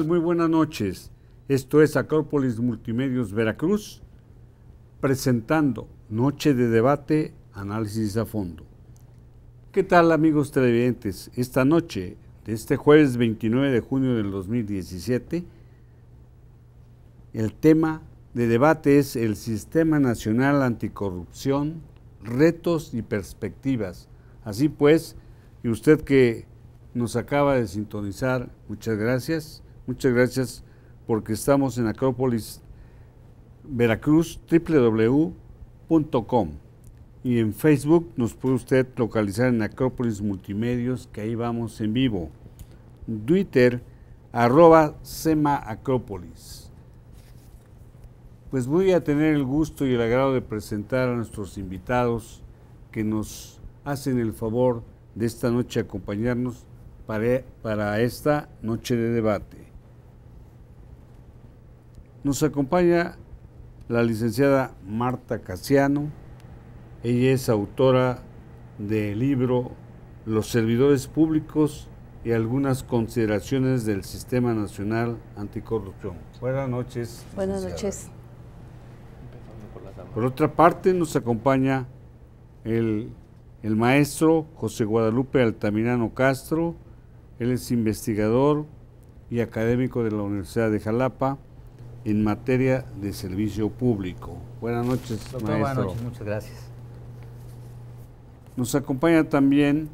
Muy buenas noches. Esto es Acrópolis Multimedios Veracruz, presentando Noche de Debate, Análisis a Fondo. ¿Qué tal amigos televidentes? Esta noche, de este jueves 29 de junio del 2017, el tema de debate es el Sistema Nacional Anticorrupción, retos y perspectivas. Así pues, y usted que nos acaba de sintonizar, muchas gracias, muchas gracias porque estamos en Acrópolis Veracruz, www.com. Y en Facebook nos puede usted localizar en Acrópolis Multimedios, que ahí vamos en vivo. Twitter, Sema Acrópolis. Pues voy a tener el gusto y el agrado de presentar a nuestros invitados que nos hacen el favor de esta noche acompañarnos para, para esta noche de debate. Nos acompaña la licenciada Marta Casiano. Ella es autora del libro Los servidores públicos y algunas consideraciones del Sistema Nacional Anticorrupción. Buenas noches. Buenas noches. Por otra parte, nos acompaña el, el maestro José Guadalupe Altamirano Castro. Él es investigador y académico de la Universidad de Jalapa en materia de servicio público. Buenas noches, Doctor, maestro. Buenas noches, muchas gracias. Nos acompaña también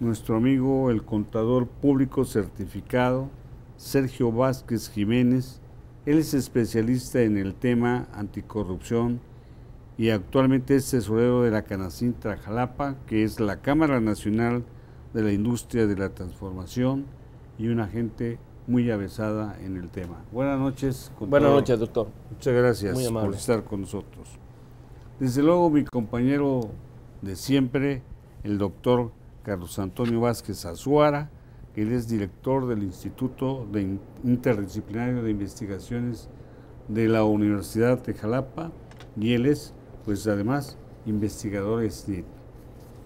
nuestro amigo, el contador público certificado, Sergio Vázquez Jiménez. Él es especialista en el tema anticorrupción y actualmente es tesorero de la Canacintra Jalapa, que es la Cámara Nacional de la Industria de la Transformación y una gente muy avesada en el tema. Buenas noches. Buenas contador. noches, doctor. Muchas gracias por estar con nosotros. Desde luego, mi compañero de siempre, el doctor Carlos Antonio Vázquez Azuara, que él es director del Instituto de Interdisciplinario de Investigaciones de la Universidad de Jalapa, y él es, pues además, investigador SNIT.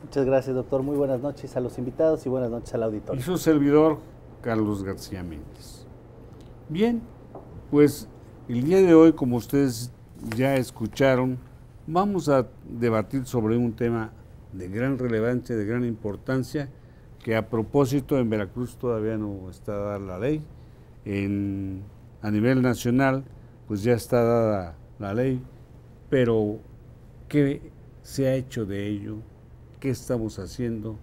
Muchas gracias, doctor. Muy buenas noches a los invitados y buenas noches al Y auditorio. su servidor, Carlos García Méndez. Bien, pues el día de hoy, como ustedes ya escucharon, vamos a debatir sobre un tema de gran relevancia, de gran importancia, que a propósito en Veracruz todavía no está dada la ley. En, a nivel nacional, pues ya está dada la ley, pero ¿qué se ha hecho de ello? ¿Qué estamos haciendo?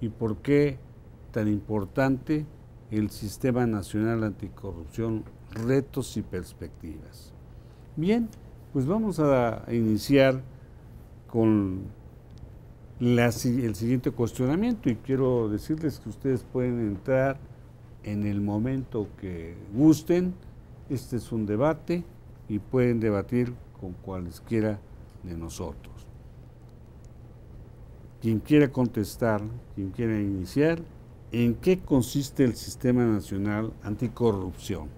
¿Y por qué tan importante el Sistema Nacional Anticorrupción, retos y perspectivas? Bien, pues vamos a iniciar con el siguiente cuestionamiento y quiero decirles que ustedes pueden entrar en el momento que gusten. Este es un debate y pueden debatir con cualesquiera de nosotros. Quien quiera contestar, quien quiera iniciar, ¿en qué consiste el Sistema Nacional Anticorrupción?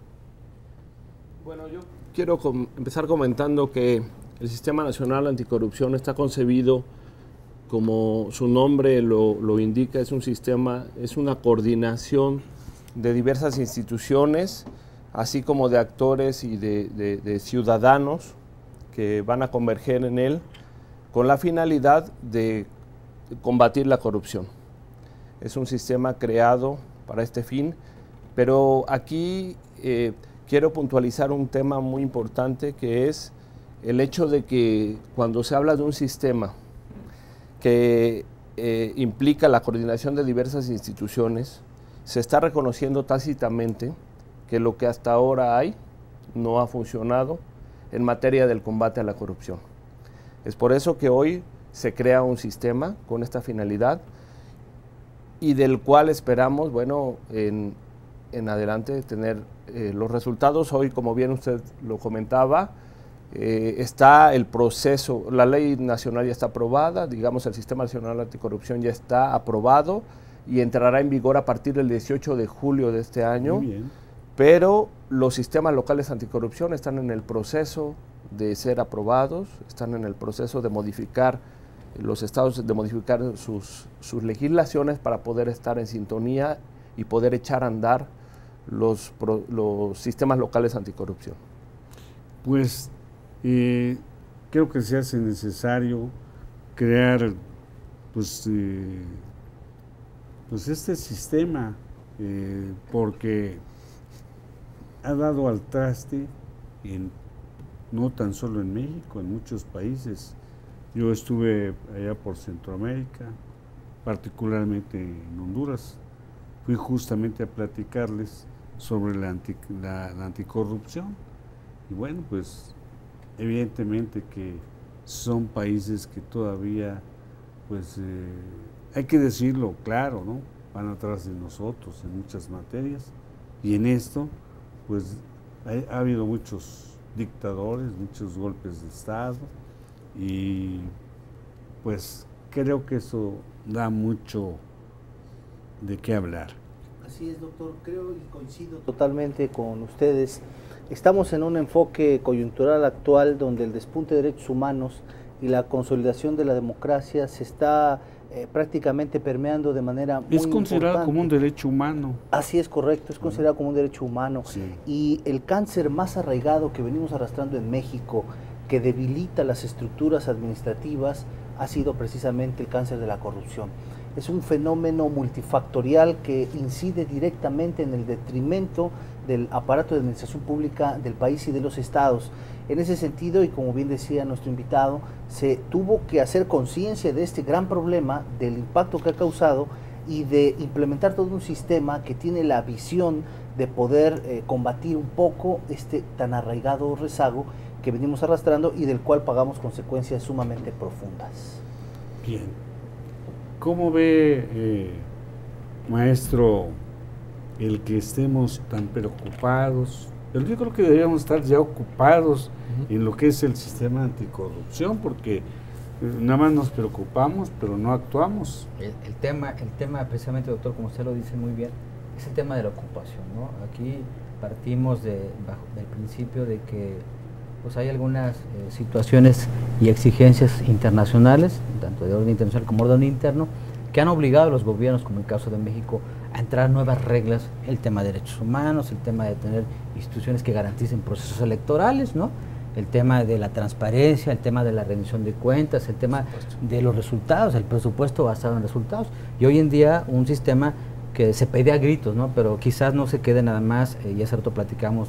Bueno, yo quiero empezar comentando que el Sistema Nacional Anticorrupción está concebido como su nombre lo, lo indica, es un sistema, es una coordinación de diversas instituciones, así como de actores y de ciudadanos que van a converger en él con la finalidad de combatir la corrupción. Es un sistema creado para este fin, pero aquí eh, quiero puntualizar un tema muy importante que es el hecho de que cuando se habla de un sistema que eh, implica la coordinación de diversas instituciones, se está reconociendo tácitamente que lo que hasta ahora hay no ha funcionado en materia del combate a la corrupción. Es por eso que hoy se crea un sistema con esta finalidad y del cual esperamos, bueno, en, en adelante tener eh, los resultados. Hoy, como bien usted lo comentaba, eh, está el proceso, la ley nacional ya está aprobada, digamos el Sistema Nacional Anticorrupción ya está aprobado y entrará en vigor a partir del 18 de julio de este año Muy bien. pero los sistemas locales anticorrupción están en el proceso de ser aprobados, están en el proceso de modificar los estados, de modificar sus, sus legislaciones para poder estar en sintonía y poder echar a andar los, los sistemas locales anticorrupción? Pues eh, creo que se hace necesario crear pues, eh, pues este sistema eh, porque ha dado al traste en, no tan solo en México, en muchos países. Yo estuve allá por Centroamérica, particularmente en Honduras. Fui justamente a platicarles sobre la, la anticorrupción. Y bueno, pues evidentemente que son países que todavía, pues eh, hay que decirlo claro, ¿no? Van atrás de nosotros en muchas materias y en esto, pues ha, habido muchos dictadores, muchos golpes de Estado y pues creo que eso da mucho de qué hablar. Así es, doctor, creo y coincido totalmente con ustedes Estamos en un enfoque coyuntural actual donde el despunte de derechos humanos y la consolidación de la democracia se está eh, prácticamente permeando de manera muy Es considerado como un derecho humano. Así es correcto, es considerado como un derecho humano. Y el cáncer más arraigado que venimos arrastrando en México, que debilita las estructuras administrativas, ha sido precisamente el cáncer de la corrupción. Es un fenómeno multifactorial que incide directamente en el detrimento del aparato de administración pública del país y de los estados. En ese sentido, y como bien decía nuestro invitado, se tuvo que hacer conciencia de este gran problema, del impacto que ha causado y de implementar todo un sistema que tiene la visión de poder eh, combatir un poco este tan arraigado rezago que venimos arrastrando y del cual pagamos consecuencias sumamente profundas. Bien. ¿Cómo ve, eh, maestro, el que estemos tan preocupados. Pero yo creo que deberíamos estar ya ocupados en lo que es el sistema anticorrupción, porque eh, nada más nos preocupamos, pero no actuamos. El, tema, el tema precisamente, doctor, como usted lo dice muy bien, es el tema de la ocupación. ¿no? Aquí partimos de, bajo, del principio de que pues hay algunas eh, situaciones y exigencias internacionales, tanto de orden internacional como de orden interno, que han obligado a los gobiernos, como el caso de México, a entrar nuevas reglas, el tema de derechos humanos, el tema de tener instituciones que garanticen procesos electorales, ¿no? el tema de la transparencia, el tema de la rendición de cuentas, el tema de los resultados, el presupuesto basado en resultados. Y hoy en día un sistema que se pide a gritos, ¿no? pero quizás no se quede nada más, eh, y hace rato platicamos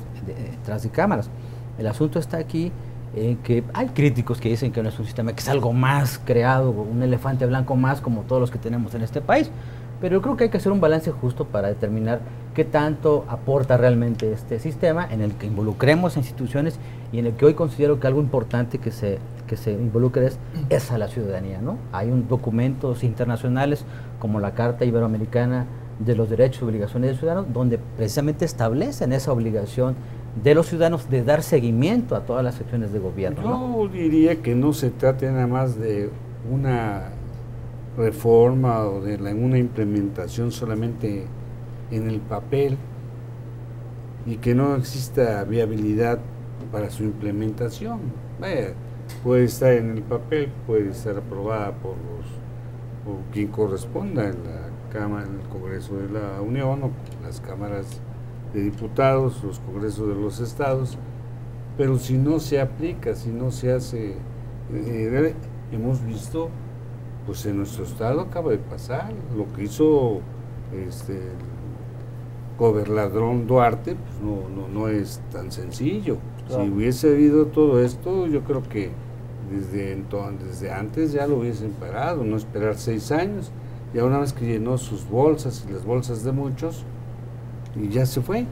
tras de cámaras. El asunto está aquí en que hay críticos que dicen que no es un sistema, que es algo más creado, un elefante blanco más como todos los que tenemos en este país. Pero yo creo que hay que hacer un balance justo para determinar qué tanto aporta realmente este sistema en el que involucremos a instituciones y en el que hoy considero que algo importante que se, que se involucre es, es a la ciudadanía. ¿no? Hay un, documentos internacionales como la Carta Iberoamericana de los Derechos y Obligaciones del Ciudadano, donde precisamente establecen esa obligación de los ciudadanos de dar seguimiento a todas las acciones de gobierno. Yo diría que no se trata nada más de una reforma o de una implementación solamente en el papel y que no exista viabilidad para su implementación. puede estar en el papel, puede estar aprobada por los por quien corresponda en la Cámara, en el Congreso de la Unión o las cámaras de diputados, los congresos de los estados, pero si no se aplica, si no se hace, eh, hemos visto pues en nuestro estado acaba de pasar. Lo que hizo este, el gobernador Duarte pues no, no, no es tan sencillo. Si hubiese habido todo esto, yo creo que desde, entonces, desde antes ya lo hubiesen parado, no esperar seis años. Ya una vez que llenó sus bolsas y las bolsas de muchos, y ya se fue.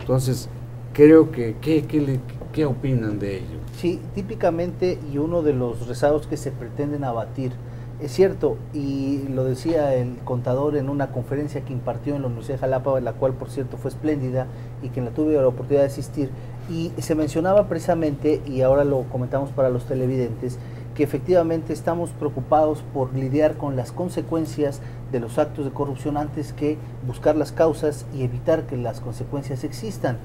Entonces, creo que, ¿qué, qué, qué opinan de ello? Sí, típicamente, y uno de los rezagos que se pretenden abatir es cierto, y lo decía el contador en una conferencia que impartió en la Universidad de Jalapa, la cual por cierto fue espléndida y que la tuve la oportunidad de asistir, y se mencionaba precisamente, y ahora lo comentamos para los televidentes, que efectivamente estamos preocupados por lidiar con las consecuencias de los actos de corrupción antes que buscar las causas y evitar que las consecuencias existan.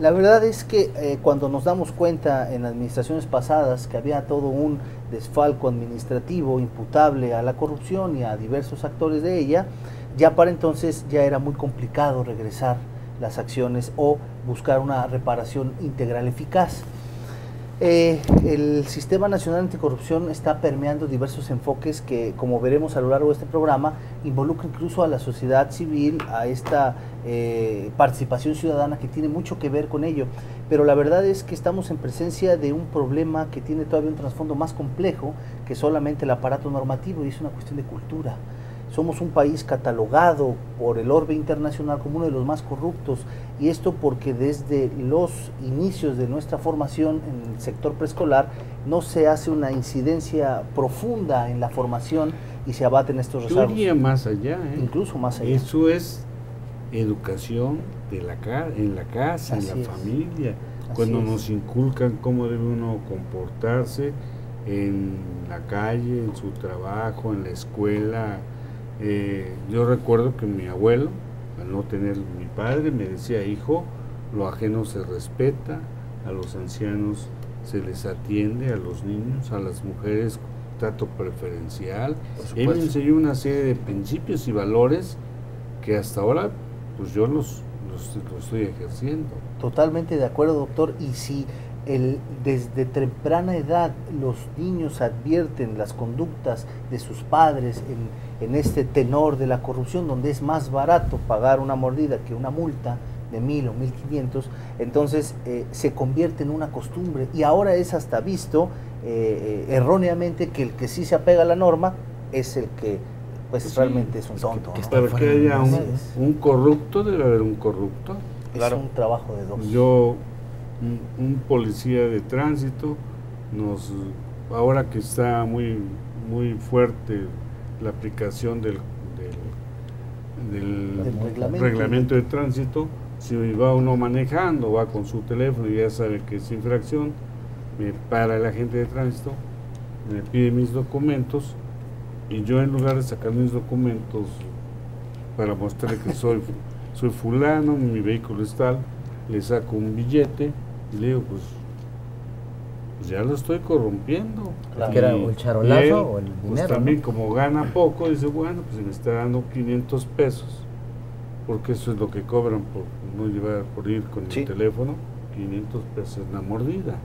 La verdad es que eh, cuando nos damos cuenta en administraciones pasadas que había todo un desfalco administrativo imputable a la corrupción y a diversos actores de ella, ya para entonces ya era muy complicado regresar las acciones o buscar una reparación integral eficaz. Eh, el Sistema Nacional Anticorrupción está permeando diversos enfoques que, como veremos a lo largo de este programa, involucra incluso a la sociedad civil, a esta eh, participación ciudadana que tiene mucho que ver con ello. Pero la verdad es que estamos en presencia de un problema que tiene todavía un trasfondo más complejo que solamente el aparato normativo y es una cuestión de cultura. Somos un país catalogado por el orbe internacional como uno de los más corruptos y esto porque desde los inicios de nuestra formación en el sector preescolar no se hace una incidencia profunda en la formación y se abaten estos rezagos. Yo iría más allá. ¿eh? Incluso más allá. Eso es educación de la en la casa, en la familia, cuando nos inculcan cómo debe uno comportarse en la calle, en su trabajo, en la escuela, eh, yo recuerdo que mi abuelo, al no tener mi padre, me decía, hijo, lo ajeno se respeta, a los ancianos se les atiende, a los niños, a las mujeres trato preferencial. Él me enseñó una serie de principios y valores que hasta ahora pues yo los, los, los estoy ejerciendo. Totalmente de acuerdo, doctor. Y si el, desde temprana edad los niños advierten las conductas de sus padres en, en, este tenor de la corrupción, donde es más barato pagar una mordida que una multa de mil o mil quinientos, entonces eh, se convierte en una costumbre y ahora es hasta visto eh, eh, erróneamente que el que sí se apega a la norma es el que pues realmente es un tonto. Que, Para que haya un, un, corrupto debe haber un corrupto. Es un trabajo de dos. Yo un, policía de tránsito nos ahora que está muy muy fuerte la aplicación del, del, reglamento. de tránsito si va uno manejando va con su teléfono y ya sabe que es infracción me para el agente de tránsito me pide mis documentos y yo en lugar de sacar mis documentos para mostrarle que soy soy fulano mi vehículo es tal le saco un billete y le digo, pues, pues ya lo estoy corrompiendo. ¿Que era el charolazo o el pues, dinero? Pues también como gana poco, dice, bueno, pues me está dando 500 pesos, porque eso es lo que cobran por no llevar, por ir con el teléfono, 500 pesos la mordida.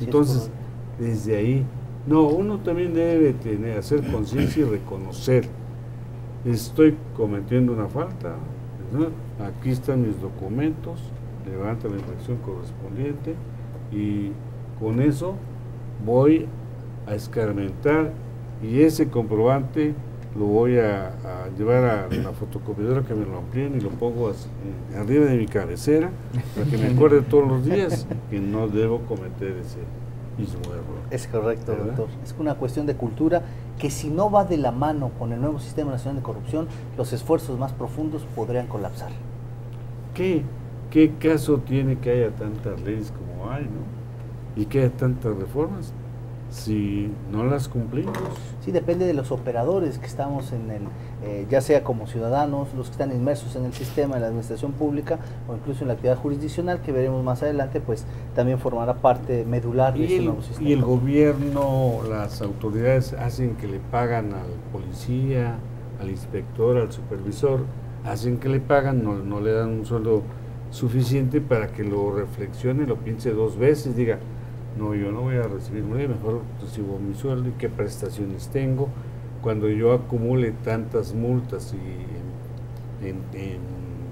Entonces, desde ahí, no, uno también debe tener, hacer conciencia y reconocer, estoy cometiendo una falta, aquí están mis documentos, levanta la infracción correspondiente y con eso voy a escarmentar y ese comprobante lo voy a, llevar a la fotocopiadora que me lo amplíen y lo pongo eh, arriba de mi cabecera para que me acuerde todos los días que no debo cometer ese mismo error. Es correcto, doctor. Es una cuestión de cultura que si no va de la mano con el nuevo sistema nacional de corrupción, los esfuerzos más profundos podrían colapsar. ¿Qué? ¿qué caso tiene que haya tantas leyes como hay, ¿no? Y haya tantas reformas si no las cumplimos? Sí, depende de los operadores que estamos en el, eh, ya sea como ciudadanos, los que están inmersos en el sistema, en la administración pública o incluso en la actividad jurisdiccional que veremos más adelante, pues también formará parte medular de este nuevo sistema. Y el gobierno, las autoridades hacen que le pagan al policía, al inspector, al supervisor, hacen que le pagan, no, no le dan un sueldo suficiente para que lo reflexione, lo piense dos veces, diga, no, yo no voy a recibir mejor recibo mi sueldo y qué prestaciones tengo. Cuando yo acumule tantas multas y en,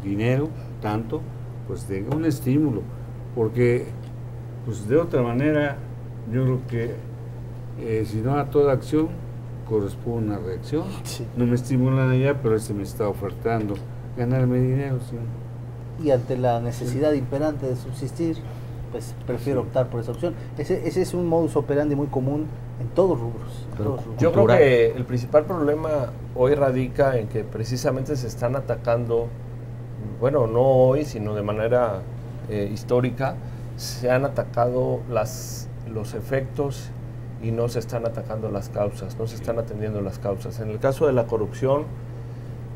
dinero, tanto, pues tenga un estímulo, porque pues de otra manera yo creo que eh, si no a toda acción corresponde una reacción. No me estimulan allá, pero este me está ofertando ganarme dinero. ¿sí? y ante la necesidad imperante de subsistir, pues prefiero optar por esa opción. Ese, ese es un modus operandi muy común en todos rubros. Yo creo que el principal problema hoy radica en que precisamente se están atacando, bueno, no hoy, sino de manera eh, histórica, se han atacado las, los efectos y no se están atacando las causas, no se están atendiendo las causas. En el caso de la corrupción,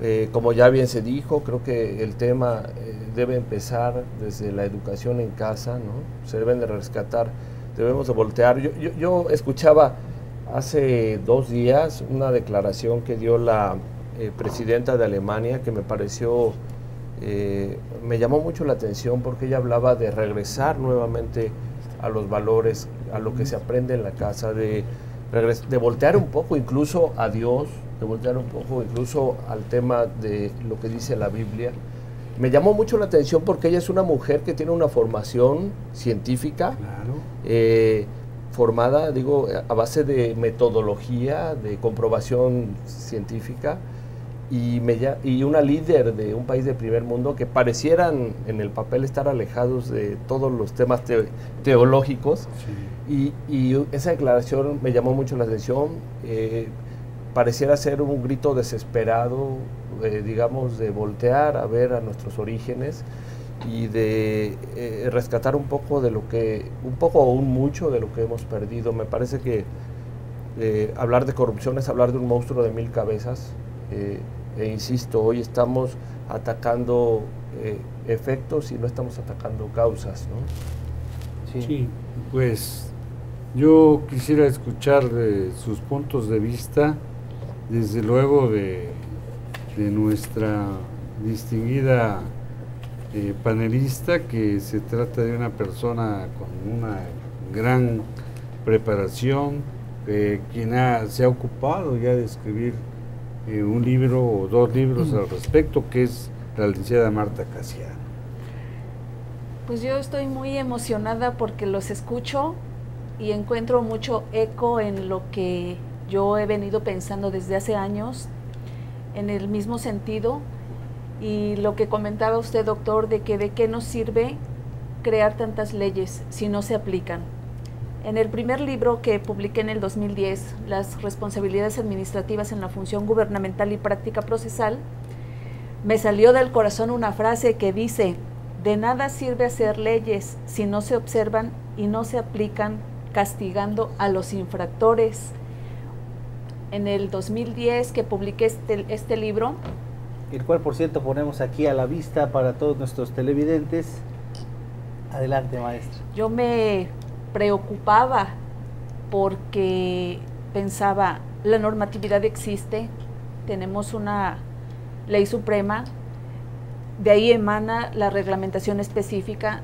eh, como ya bien se dijo, creo que el tema eh, debe empezar desde la educación en casa, ¿no? Se deben de rescatar, debemos de voltear. Yo, escuchaba hace dos días una declaración que dio la eh, presidenta de Alemania que me pareció eh, me llamó mucho la atención porque ella hablaba de regresar nuevamente a los valores, a lo que se aprende en la casa, de, de voltear un poco incluso a Dios, de voltear un poco incluso al tema de lo que dice la Biblia. Me llamó mucho la atención porque ella es una mujer que tiene una formación científica, eh, formada, digo, a base de metodología, de comprobación científica, y, me, y una líder de un país de primer mundo que parecieran en el papel estar alejados de todos los temas teológicos. Y, esa declaración me llamó mucho la atención. Eh, pareciera ser un grito desesperado, eh, digamos, de voltear a ver a nuestros orígenes y de eh, rescatar un poco de lo que, un poco o un mucho de lo que hemos perdido. Me parece que hablar de corrupción es hablar de un monstruo de mil cabezas e insisto, hoy estamos atacando eh, efectos y no estamos atacando causas, ¿no? Sí, pues yo quisiera escuchar sus puntos de vista, desde luego de, nuestra distinguida eh, panelista, que se trata de una persona con una gran preparación, eh, quien se ha ocupado ya de escribir eh, un libro o dos libros al respecto, que es la licenciada Marta Casiano. Pues yo estoy muy emocionada porque los escucho y encuentro mucho eco en lo que yo he venido pensando desde hace años, en el mismo sentido. Y lo que comentaba usted, doctor, de que de qué nos sirve crear tantas leyes si no se aplican. En el primer libro que publiqué en el 2010, Las responsabilidades administrativas en la función gubernamental y práctica procesal, me salió del corazón una frase que dice, de nada sirve hacer leyes si no se observan y no se aplican castigando a los infractores. En el 2010 que publiqué este, este libro, el cual por cierto ponemos aquí a la vista para todos nuestros televidentes. Adelante, maestra. Yo me preocupaba porque pensaba, la normatividad existe, tenemos una ley suprema, de ahí emana la reglamentación específica,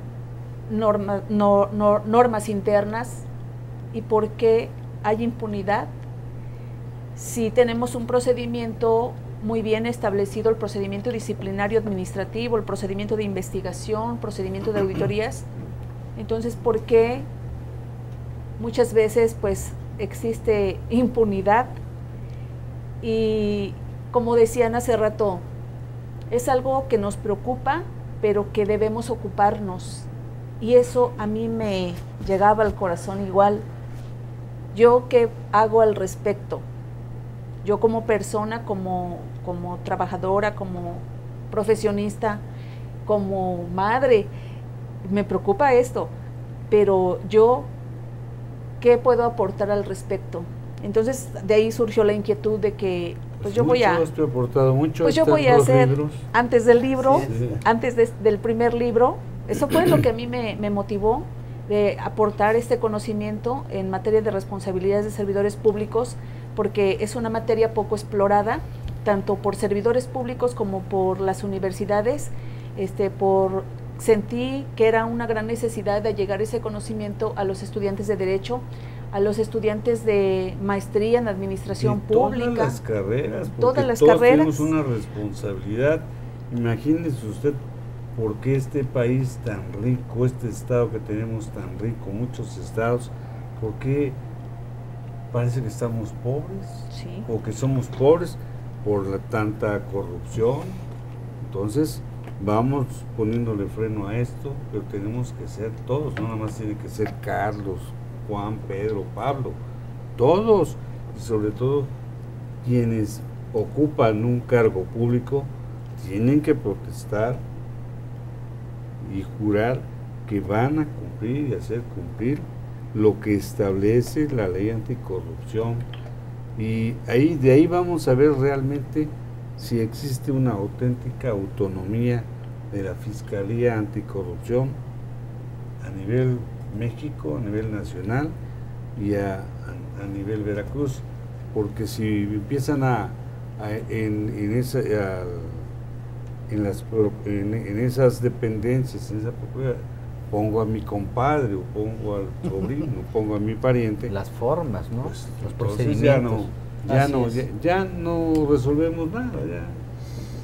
normas internas, y por qué hay impunidad si tenemos un procedimiento muy bien establecido, el procedimiento disciplinario administrativo, el procedimiento de investigación, procedimiento de auditorías. Entonces, ¿por qué muchas veces pues existe impunidad y como decían hace rato, es algo que nos preocupa, pero que debemos ocuparnos. Y eso a mí me llegaba al corazón igual. ¿Yo qué hago al respecto? Yo como persona, como, como trabajadora, como profesionista, como madre, me preocupa esto, pero yo ¿qué puedo aportar al respecto? Entonces de ahí surgió la inquietud de que pues yo voy a aportado mucho pues yo voy a hacer antes del libro antes del primer libro. Eso fue lo que a mí me, me, motivó de aportar este conocimiento en materia de responsabilidades de servidores públicos porque es una materia poco explorada tanto por servidores públicos como por las universidades este por sentí que era una gran necesidad de llegar ese conocimiento a los estudiantes de Derecho, a los estudiantes de maestría en Administración Pública. Todas las carreras, todas las todos tenemos una responsabilidad. Imagínese usted por qué este país tan rico, este estado que tenemos tan rico, muchos estados, por qué parece que estamos pobres o que somos pobres por la tanta corrupción. Entonces, vamos poniéndole freno a esto, pero tenemos que ser todos, no nada más tiene que ser Carlos, Juan, Pedro, Pablo, todos, y sobre todo quienes ocupan un cargo público, tienen que protestar y jurar que van a cumplir y hacer cumplir lo que establece la ley anticorrupción. Y ahí, de ahí vamos a ver realmente si existe una auténtica autonomía de la Fiscalía Anticorrupción a nivel México, a nivel nacional y a, nivel Veracruz, porque si empiezan a, en, esa, en, las, en, esas dependencias, en esa pongo a mi compadre, o pongo al sobrino, pongo a mi pariente. Las formas, ¿no? Pues, Los procedimientos. Ya no, ya no, ya, no resolvemos nada, ya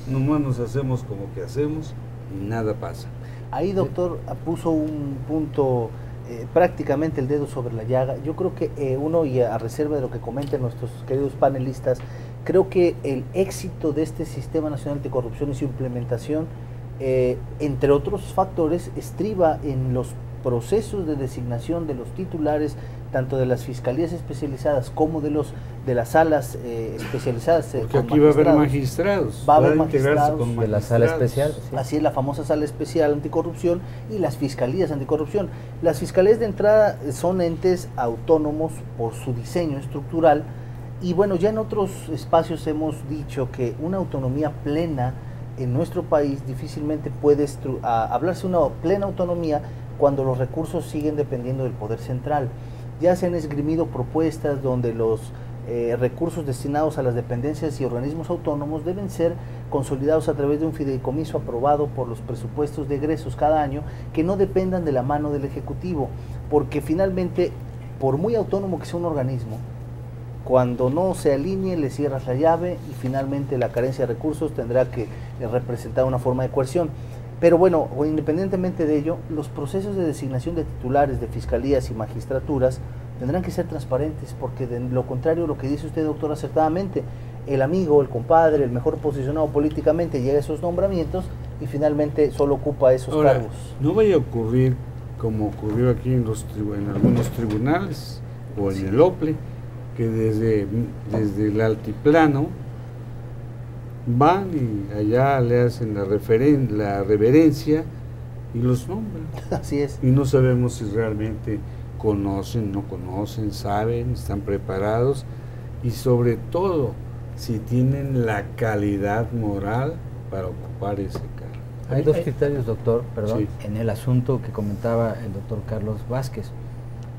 nomás nos hacemos como que hacemos y nada pasa. Ahí, doctor, puso un punto, eh, prácticamente el dedo sobre la llaga. Yo creo que eh, uno, y a reserva de lo que comenten nuestros queridos panelistas, creo que el éxito de este Sistema Nacional de Corrupción y su implementación, eh, entre otros factores, estriba en los procesos de designación de los titulares tanto de las fiscalías especializadas como de los de las salas eh, especializadas. Eh, Porque aquí va a haber magistrados. Va a haber magistrados con de la sala especial. Así es la famosa sala especial anticorrupción y las fiscalías anticorrupción. Las fiscalías de entrada son entes autónomos por su diseño estructural y bueno, ya en otros espacios hemos dicho que una autonomía plena en nuestro país difícilmente puede hablarse una plena autonomía cuando los recursos siguen dependiendo del poder central. Ya se han esgrimido propuestas donde los eh, recursos destinados a las dependencias y organismos autónomos deben ser consolidados a través de un fideicomiso aprobado por los presupuestos de egresos cada año que no dependan de la mano del Ejecutivo, porque finalmente, por muy autónomo que sea un organismo, cuando no se alinee le cierras la llave y finalmente la carencia de recursos tendrá que representar una forma de coerción. Pero bueno, independientemente de ello, los procesos de designación de titulares de fiscalías y magistraturas tendrán que ser transparentes, porque de lo contrario, lo que dice usted, doctor, acertadamente, el amigo, el compadre, el mejor posicionado políticamente llega a esos nombramientos y finalmente solo ocupa esos cargos. No vaya a ocurrir como ocurrió aquí en, los en algunos tribunales o en el OPLE, que desde, desde el altiplano van y allá le hacen la, referen la reverencia y los nombran. Así es. Y no sabemos si realmente conocen, no conocen, saben, están preparados y sobre todo si tienen la calidad moral para ocupar ese cargo. Hay dos criterios, doctor, perdón, en el asunto que comentaba el doctor Carlos Vázquez.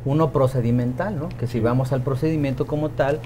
Uno procedimental, ¿no? Que si vamos al procedimiento como tal,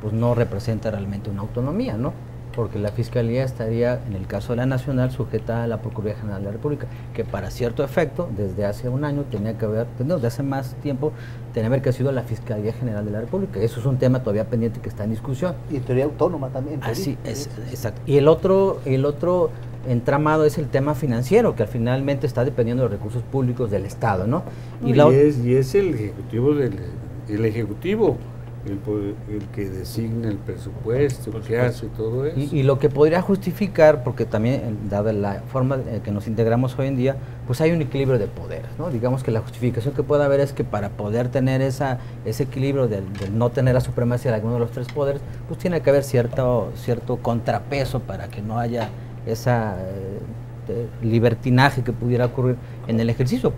pues no representa realmente una autonomía, ¿no? porque la Fiscalía estaría, en el caso de la Nacional, sujeta a la Procuraduría General de la República, que para cierto efecto, desde hace un año, tenía que haber, no, desde hace más tiempo, tenía que haber sido la Fiscalía General de la República. Eso es un tema todavía pendiente que está en discusión. Y en teoría autónoma también. Así es, exacto. Y el otro, el otro entramado es el tema financiero, que al finalmente está dependiendo de los recursos públicos del Estado, ¿no? Y, es, y es el Ejecutivo del el Ejecutivo el, que designa el presupuesto, el que hace todo eso. Y, lo que podría justificar, porque también, dada la forma en que nos integramos hoy en día, pues hay un equilibrio de poderes, ¿no? Digamos que la justificación que puede haber es que para poder tener esa, ese equilibrio de, no tener la supremacía de alguno de los tres poderes, pues tiene que haber cierto, cierto contrapeso para que no haya esa eh, libertinaje que pudiera ocurrir en el ejercicio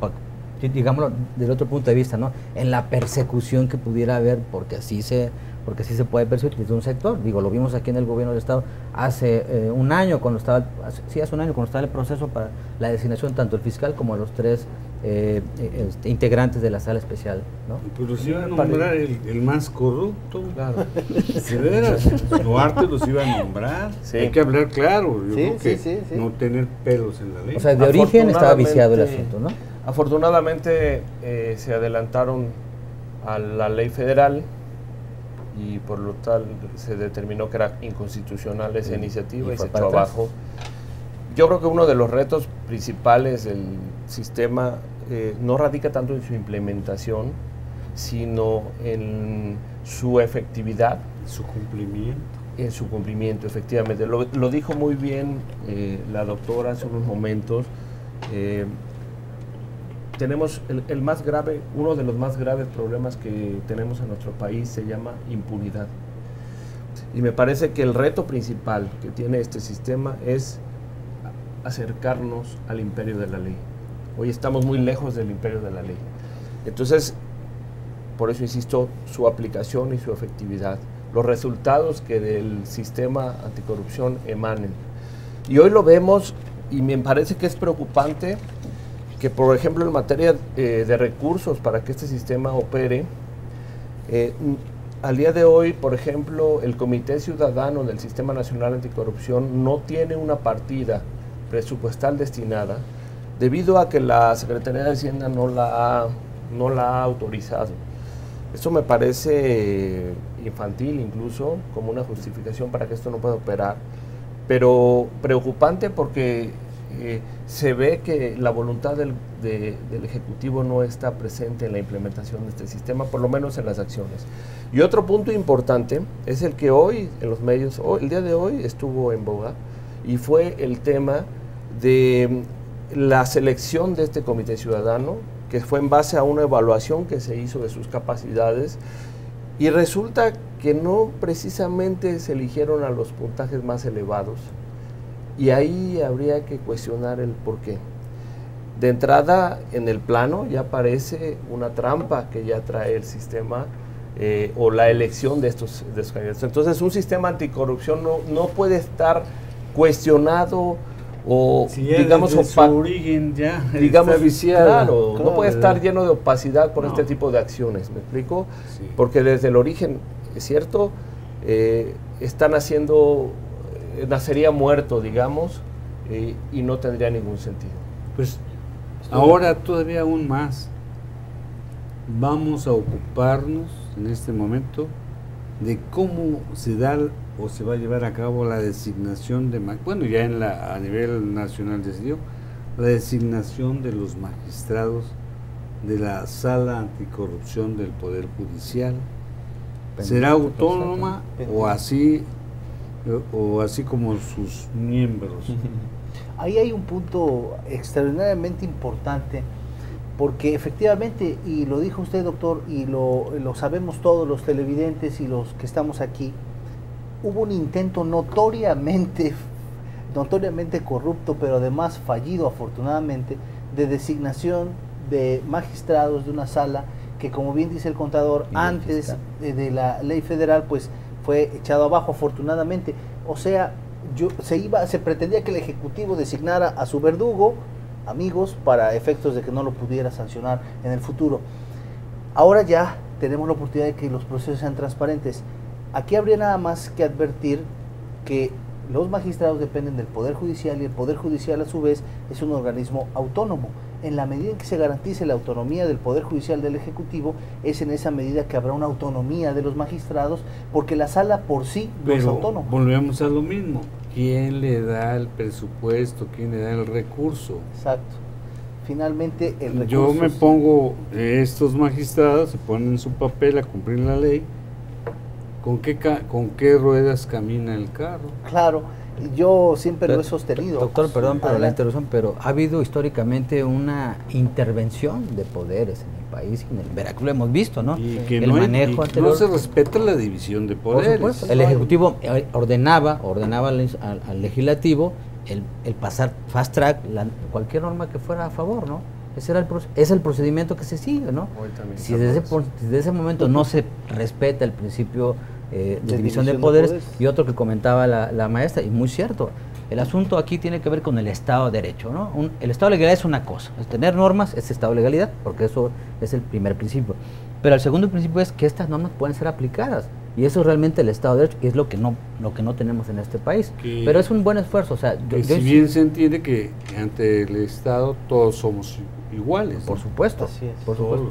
digámoslo desde otro punto de vista, ¿no? En la persecución que pudiera haber, porque así se, porque así se puede perseguir desde un sector. Digo, lo vimos aquí en el gobierno del Estado hace eh, un año, cuando estaba, sí, hace un año, cuando estaba el proceso para la designación tanto el fiscal como los tres eh, eh, este, integrantes de la sala especial. ¿no? Pues los iba a nombrar el, más corrupto. Claro. De veras, Duarte los iba a nombrar. Hay que hablar claro. Yo creo que no tener pelos en la ley. O sea, de origen estaba viciado el asunto, ¿no? Afortunadamente eh, se adelantaron a la ley federal y por lo tal se determinó que era inconstitucional esa iniciativa y, se echó abajo. Yo creo que uno de los retos principales del sistema eh, no radica tanto en su implementación, sino en su efectividad. Su cumplimiento. En su cumplimiento, efectivamente. Lo, dijo muy bien eh, la doctora hace unos momentos tenemos el, más grave, uno de los más graves problemas que tenemos en nuestro país se llama impunidad. Y me parece que el reto principal que tiene este sistema es acercarnos al imperio de la ley. Hoy estamos muy lejos del imperio de la ley. Entonces, por eso insisto, su aplicación y su efectividad, los resultados que del sistema anticorrupción emanen. Y hoy lo vemos y me parece que es preocupante que, por ejemplo, en materia eh, de recursos para que este sistema opere, eh, al día de hoy, por ejemplo, el Comité Ciudadano del Sistema Nacional Anticorrupción no tiene una partida presupuestal destinada debido a que la Secretaría de Hacienda no la ha, no la ha autorizado. Esto me parece infantil incluso, como una justificación para que esto no pueda operar, pero preocupante porque eh, se ve que la voluntad del, del, Ejecutivo no está presente en la implementación de este sistema, por lo menos en las acciones. Y otro punto importante es el que hoy en los medios, el día de hoy estuvo en boga, y fue el tema de la selección de este comité ciudadano, que fue en base a una evaluación que se hizo de sus capacidades, y resulta que no precisamente se eligieron a los puntajes más elevados, y ahí habría que cuestionar el por qué. De entrada, en el plano ya aparece una trampa que ya trae el sistema eh, o la elección de estos, de estos, candidatos. Entonces, un sistema anticorrupción no, no puede estar cuestionado o digamos su origen ya digamos claro, no puede estar lleno de opacidad por este tipo de acciones me explico porque desde el origen es cierto eh, están haciendo eh, nacería muerto digamos eh, y no tendría ningún sentido. Pues ahora todavía aún más. Vamos a ocuparnos en este momento de cómo se da o se va a llevar a cabo la designación de, bueno, ya en la, a nivel nacional decidió, la designación de los magistrados de la Sala Anticorrupción del Poder Judicial. ¿Será autónoma o así, o así como sus miembros? Ahí hay un punto extraordinariamente importante porque efectivamente, y lo dijo usted doctor, y lo, lo, sabemos todos los televidentes y los que estamos aquí, hubo un intento notoriamente, notoriamente corrupto, pero además fallido afortunadamente, de designación de magistrados de una sala que como bien dice el contador, antes de, la ley federal pues fue echado abajo afortunadamente. O sea, yo, se, iba, se pretendía que el Ejecutivo designara a su verdugo, amigos para efectos de que no lo pudiera sancionar en el futuro. Ahora ya tenemos la oportunidad de que los procesos sean transparentes. Aquí habría nada más que advertir que los magistrados dependen del Poder Judicial y el Poder Judicial a su vez es un organismo autónomo. En la medida en que se garantice la autonomía del Poder Judicial del Ejecutivo, es en esa medida que habrá una autonomía de los magistrados, porque la sala por sí no es autónoma. Volvemos a lo mismo quién le da el presupuesto, quién le da el recurso. Exacto. Finalmente el recurso. Yo me pongo, estos magistrados se ponen su papel a cumplir la ley. ¿Con qué, ¿Con qué ruedas camina el carro? Claro, yo siempre lo he sostenido. Doctor, perdón por la interrupción, pero ha habido históricamente una intervención de poderes en el país, en el Veracruz lo hemos visto, ¿no? Y que el no, manejo no se respeta la división de poderes. el Ejecutivo eh, ordenaba, ordenaba al, Legislativo el, pasar fast track cualquier norma que fuera a favor, ¿no? Ese era el, es el procedimiento que se sigue, ¿no? Si desde ese, desde ese momento no se respeta el principio eh, de, división, de, poderes, y otro que comentaba la, maestra, y muy cierto, el asunto aquí tiene que ver con el Estado de Derecho. ¿no? el Estado de legalidad es una cosa, es tener normas es Estado de legalidad, porque eso es el primer principio. Pero el segundo principio es que estas normas pueden ser aplicadas. Y eso es realmente el Estado de Derecho, y es lo que no, lo que no tenemos en este país. Pero es un buen esfuerzo. O sea, si bien se entiende que ante el Estado todos somos iguales. Por supuesto. Por supuesto.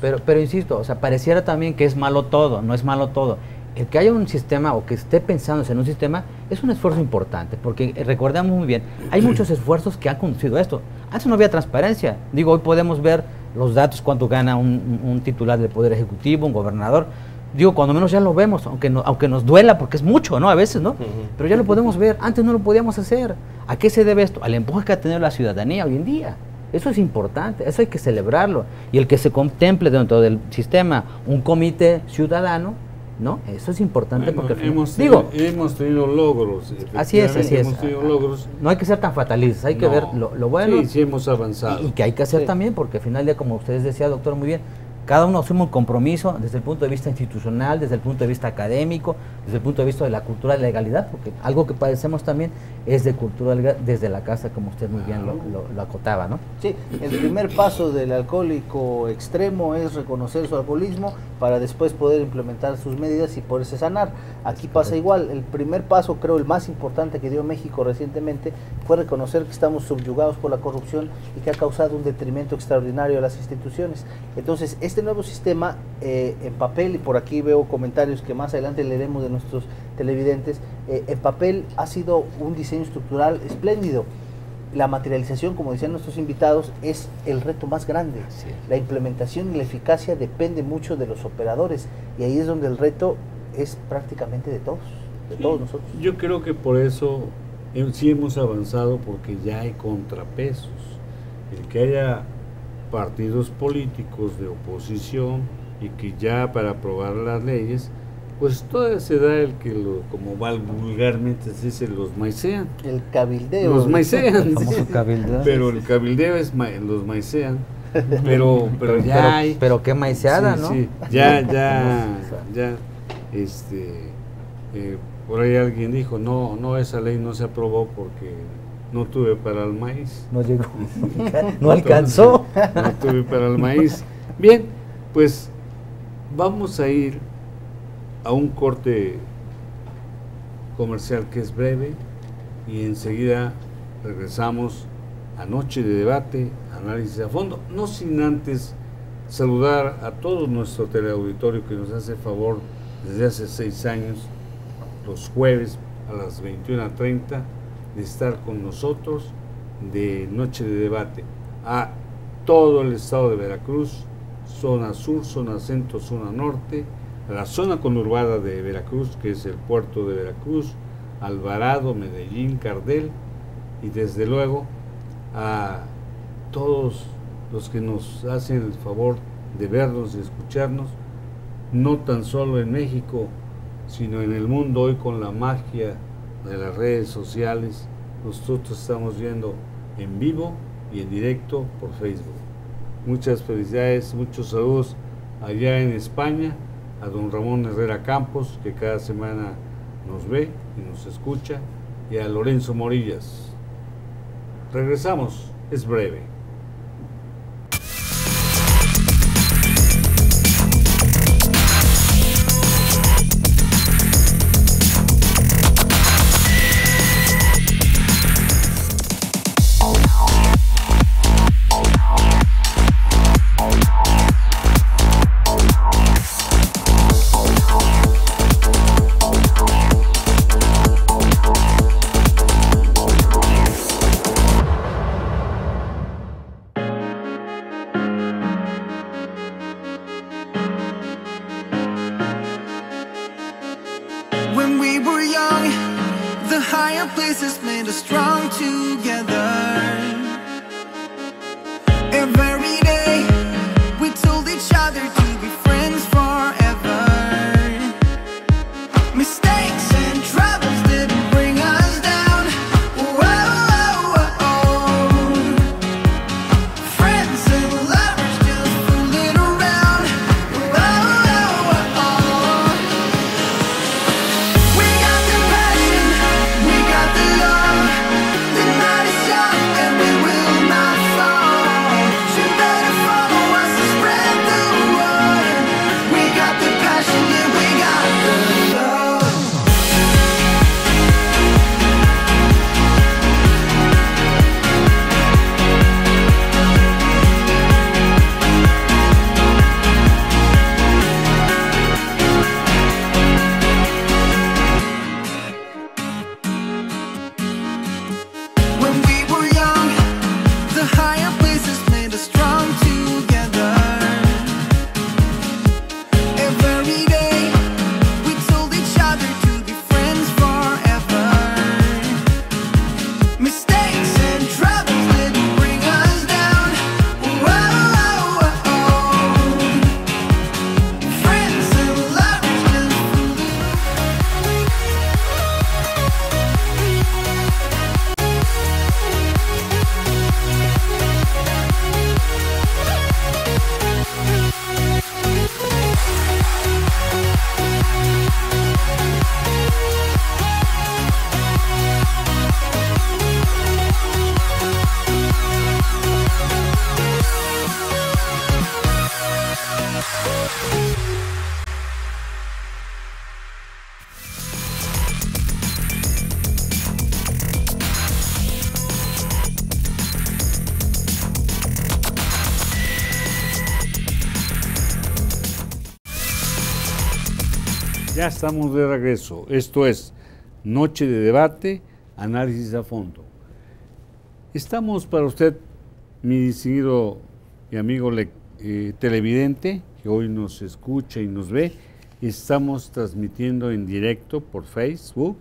Pero, pero insisto, o sea, pareciera también que es malo todo, no es malo todo el que haya un sistema o que esté pensándose en un sistema es un esfuerzo importante, porque eh, recordamos muy bien, hay muchos esfuerzos que han conducido a esto. Antes no había transparencia. Digo, hoy podemos ver los datos, cuánto gana un, titular del Poder Ejecutivo, un gobernador. Digo, cuando menos ya lo vemos, aunque, aunque nos duela, porque es mucho, ¿no? A veces, ¿no? Pero ya lo podemos ver. Antes no lo podíamos hacer. ¿A qué se debe esto? Al empuje que ha tenido la ciudadanía hoy en día. Eso es importante, eso hay que celebrarlo. Y el que se contemple dentro del sistema un comité ciudadano, ¿no? Eso es importante porque hemos, digo, hemos tenido logros. Así es, así es. logros. No hay que ser tan fatalistas, hay que ver lo, bueno. Sí, sí hemos avanzado. Y, que hay que hacer también, porque al final de como ustedes decía, doctor, muy bien, cada uno asume un compromiso desde el punto de vista institucional, desde el punto de vista académico, desde el punto de vista de la cultura de legalidad, porque algo que padecemos también es de cultura desde la casa, como usted muy bien lo, acotaba, ¿no? Sí, el primer paso del alcohólico extremo es reconocer su alcoholismo para después poder implementar sus medidas y poderse sanar. Aquí pasa igual, el primer paso, creo el más importante que dio México recientemente, fue reconocer que estamos subyugados por la corrupción y que ha causado un detrimento extraordinario a las instituciones. Entonces, este nuevo sistema eh, en papel, y por aquí veo comentarios que más adelante leeremos de nuestros televidentes, eh, en papel ha sido un diseño estructural espléndido. La materialización, como decían nuestros invitados, es el reto más grande. La implementación y la eficacia depende mucho de los operadores y ahí es donde el reto es prácticamente de todos, de todos nosotros. Yo creo que por eso sí hemos avanzado porque ya hay contrapesos. El que haya partidos políticos de oposición y que ya para aprobar las leyes, pues todavía se da el que, lo, como vulgarmente se dice, los maicean. El cabildeo. Los maicean. Pero el cabildeo es los maicean. Pero, pero, ya hay. Pero qué maiceada, ¿no? Sí, ya, ya, ya, este, eh, por ahí alguien dijo, no, no, esa ley no se aprobó porque no tuve para el maíz. No llegó. no alcanzó. no tuve para el maíz. Bien, pues vamos a ir a un corte comercial que es breve y enseguida regresamos a Noche de Debate, Análisis a Fondo, no sin antes saludar a todo nuestro teleauditorio que nos hace favor desde hace seis años los jueves a las 21.30 de estar con nosotros de Noche de Debate. A todo el estado de Veracruz, zona sur, zona centro, zona norte, la zona conurbada de Veracruz, que es el puerto de Veracruz, Alvarado, Medellín, Cardel, y desde luego a todos los que nos hacen el favor de vernos y escucharnos, no tan solo en México, sino en el mundo hoy con la magia de las redes sociales. Nosotros estamos viendo en vivo y en directo por Facebook. Muchas felicidades, muchos saludos allá en España, a don Ramón Herrera Campos, que cada semana nos ve y nos escucha, y a Lorenzo Morillas. Regresamos, es breve. Estamos de regreso. Esto es Noche de Debate, Análisis a Fondo. Estamos para usted, mi distinguido y amigo eh, televidente, que hoy nos escucha y nos ve. Estamos transmitiendo en directo por Facebook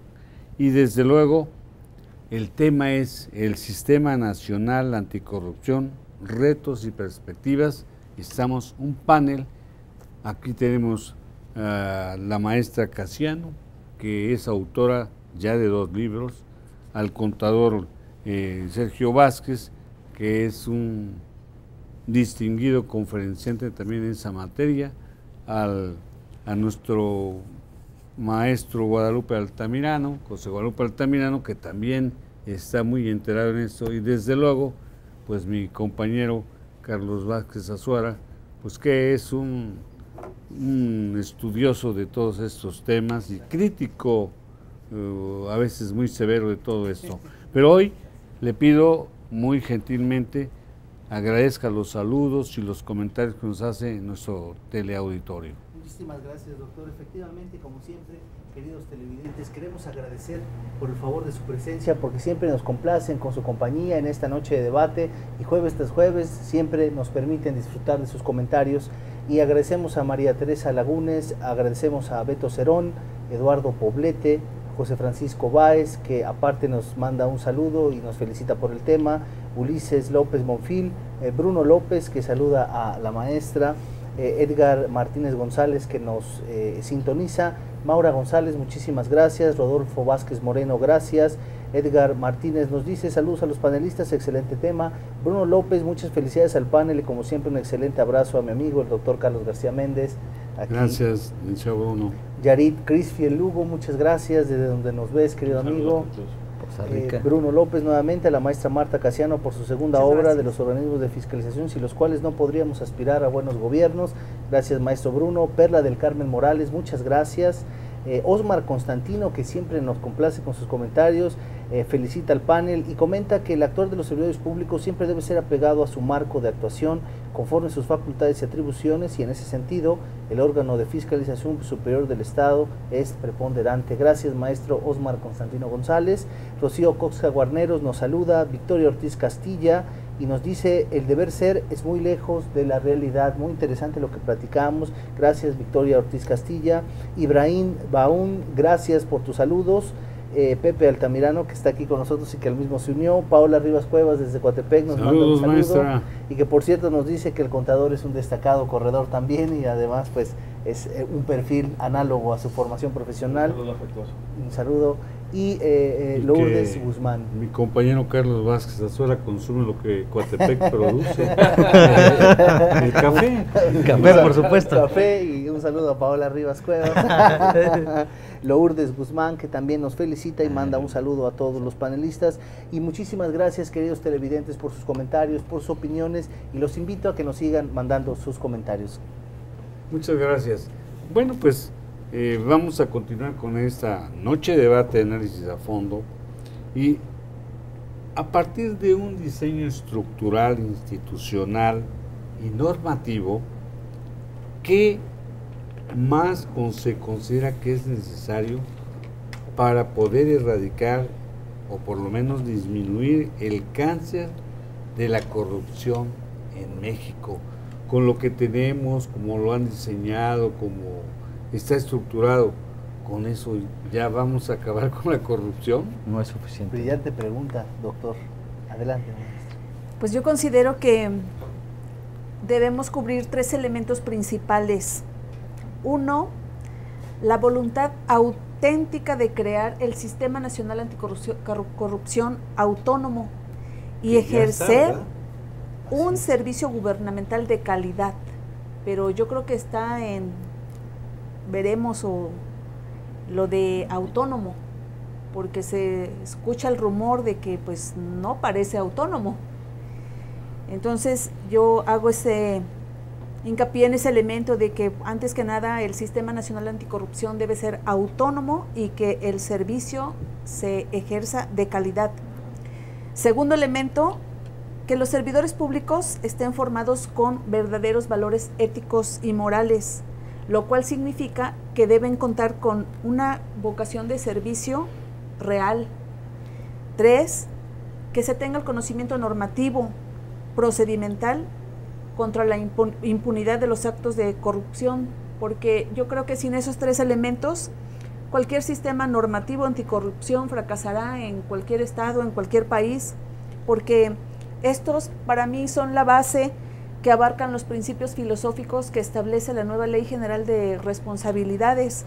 y desde luego el tema es el Sistema Nacional Anticorrupción, retos y perspectivas. Estamos un panel. Aquí tenemos a la maestra Casiano, que es autora ya de dos libros, al contador eh, Sergio Vázquez, que es un distinguido conferenciante también en esa materia, al, a nuestro maestro Guadalupe Altamirano, José Guadalupe Altamirano, que también está muy enterado en esto, y desde luego, pues mi compañero Carlos Vázquez Azuara, pues que es un, un estudioso de todos estos temas y crítico, uh, a veces muy severo de todo esto. Pero hoy le pido muy gentilmente agradezca los saludos y los comentarios que nos hace nuestro teleauditorio. Muchísimas gracias, doctor. Efectivamente, como siempre, queridos televidentes, queremos agradecer por el favor de su presencia, porque siempre nos complacen con su compañía en esta noche de debate y jueves tras jueves siempre nos permiten disfrutar de sus comentarios. Y agradecemos a María Teresa Lagunes, agradecemos a Beto Cerón, Eduardo Poblete, José Francisco Báez, que aparte nos manda un saludo y nos felicita por el tema, Ulises López Monfil, eh, Bruno López, que saluda a la maestra, eh, Edgar Martínez González que nos eh, sintoniza, Maura González, muchísimas gracias, Rodolfo Vázquez Moreno, gracias, Edgar Martínez nos dice saludos a los panelistas, excelente tema, Bruno López, muchas felicidades al panel y como siempre un excelente abrazo a mi amigo el doctor Carlos García Méndez. Gracias, Bruno. Yarit Crisfiel Lugo, muchas gracias desde donde nos ves, querido amigo. Eh, Bruno López nuevamente, a la maestra Marta Casiano por su segunda obra de los organismos de fiscalización, sin los cuales no podríamos aspirar a buenos gobiernos. Gracias maestro Bruno. Perla del Carmen Morales, muchas gracias. Eh, Osmar Constantino, que siempre nos complace con sus comentarios, eh, felicita al panel y comenta que el actor de los servidores públicos siempre debe ser apegado a su marco de actuación conforme sus facultades y atribuciones y en ese sentido el órgano de fiscalización superior del Estado es preponderante. Gracias maestro Osmar Constantino González. Rocío Coxa Guarneros nos saluda, Victoria Ortiz Castilla y nos dice el deber ser es muy lejos de la realidad. Muy interesante lo que platicamos. Gracias Victoria Ortiz Castilla. Ibrahim Baún, gracias por tus saludos. Eh, Pepe Altamirano, que está aquí con nosotros y que al mismo se unió, Paola Rivas Cuevas desde Coatepec nos manda un saludo y que por cierto nos dice que el contador es un destacado corredor también y además pues es eh, un perfil análogo a su formación profesional. Un saludo y, eh, eh Lourdes Guzmán. Mi compañero Carlos Vázquez Azuela consume lo que Coatepec produce. el café. El café, por supuesto. café y un saludo a Paola Rivas Cuevas. Lourdes Guzmán, que también nos felicita y manda un saludo a todos los panelistas. Y muchísimas gracias, queridos televidentes, por sus comentarios, por sus opiniones. Y los invito a que nos sigan mandando sus comentarios. Muchas gracias. Bueno, pues eh, vamos a continuar con esta noche de debate de análisis a fondo y a partir de un diseño estructural, institucional y normativo, ¿qué más se considera que es necesario para poder erradicar o por lo menos disminuir el cáncer de la corrupción en México? Con lo que tenemos, como lo han diseñado, como está estructurado. Con eso ya vamos a acabar con la corrupción. No es suficiente. Brillante pregunta, doctor. Adelante. Pues yo considero que debemos cubrir tres elementos principales. Uno, la voluntad auténtica de crear el Sistema Nacional Anticorrupción autónomo y ejercer un servicio gubernamental de calidad. Pero yo creo que está en veremos o lo de autónomo, porque se escucha el rumor de que pues no parece autónomo. Entonces yo hago ese hincapié en ese elemento de que antes que nada el Sistema Nacional Anticorrupción debe ser autónomo y que el servicio se ejerza de calidad. Segundo elemento, que los servidores públicos estén formados con verdaderos valores éticos y morales lo cual significa que deben contar con una vocación de servicio real. Tres, que se tenga el conocimiento normativo, procedimental contra la impunidad de los actos de corrupción, porque yo creo que sin esos tres elementos, cualquier sistema normativo anticorrupción fracasará en cualquier estado, en cualquier país, porque estos para mí son la base que abarcan los principios filosóficos que establece la nueva Ley General de Responsabilidades,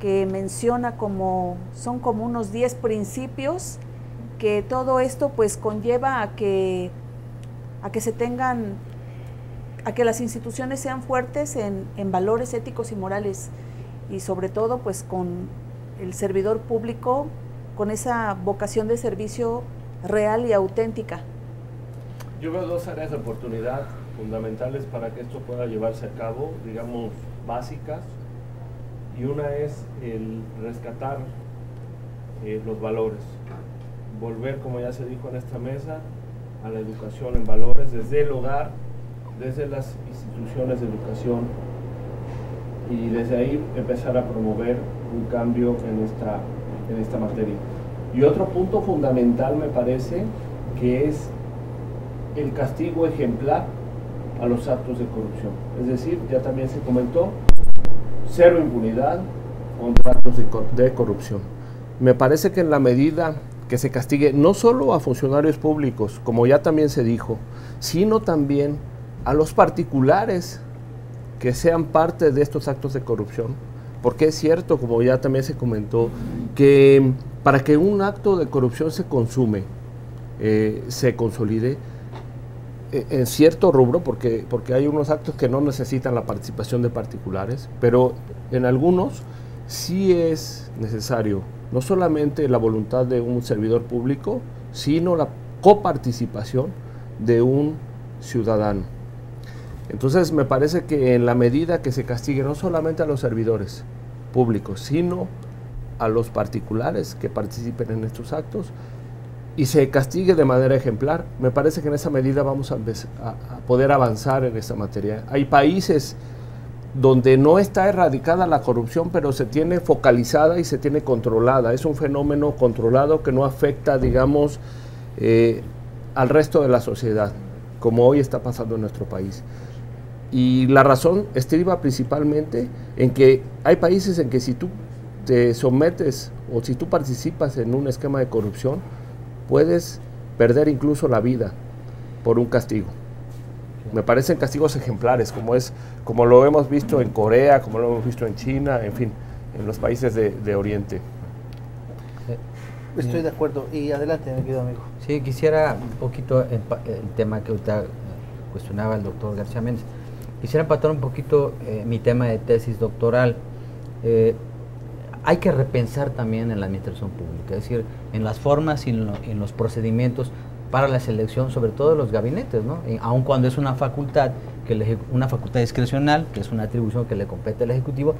que menciona como, son como unos 10 principios, que todo esto pues conlleva a que, a que se tengan, a que las instituciones sean fuertes en, en valores éticos y morales, y sobre todo pues con el servidor público, con esa vocación de servicio real y auténtica. Yo veo dos áreas de oportunidad fundamentales para que esto pueda llevarse a cabo, digamos, básicas. Y una es el rescatar eh, los valores, volver, como ya se dijo en esta mesa, a la educación en valores desde el hogar, desde las instituciones de educación y desde ahí empezar a promover un cambio en esta, en esta materia. Y otro punto fundamental me parece que es el castigo ejemplar a los actos de corrupción. Es decir, ya también se comentó, cero impunidad contra actos de, corrupción. Me parece que en la medida que se castigue no solo a funcionarios públicos, como ya también se dijo, sino también a los particulares que sean parte de estos actos de corrupción. Porque es cierto, como ya también se comentó, que para que un acto de corrupción se consume, eh, se consolide, en cierto rubro, porque, porque hay unos actos que no necesitan la participación de particulares, pero en algunos sí es necesario no solamente la voluntad de un servidor público, sino la coparticipación de un ciudadano. Entonces me parece que en la medida que se castigue no solamente a los servidores públicos, sino a los particulares que participen en estos actos, y se castigue de manera ejemplar, me parece que en esa medida vamos a, poder avanzar en esta materia. Hay países donde no está erradicada la corrupción, pero se tiene focalizada y se tiene controlada. Es un fenómeno controlado que no afecta, digamos, eh, al resto de la sociedad, como hoy está pasando en nuestro país. Y la razón estriba principalmente en que hay países en que si tú te sometes o si tú participas en un esquema de corrupción, puedes perder incluso la vida por un castigo. Me parecen castigos ejemplares, como es, como lo hemos visto en Corea, como lo hemos visto en China, en fin, en los países de, Oriente. Estoy de acuerdo. Y adelante, mi querido amigo. Sí, quisiera un poquito el, tema que usted cuestionaba el doctor García Méndez. Quisiera empatar un poquito eh, mi tema de tesis doctoral. Eh, hay que repensar también en la administración pública, es decir, en las formas y en, los procedimientos para la selección, sobre todo de los gabinetes, ¿no? aun cuando es una facultad, que una facultad discrecional, que es una atribución que le compete al Ejecutivo,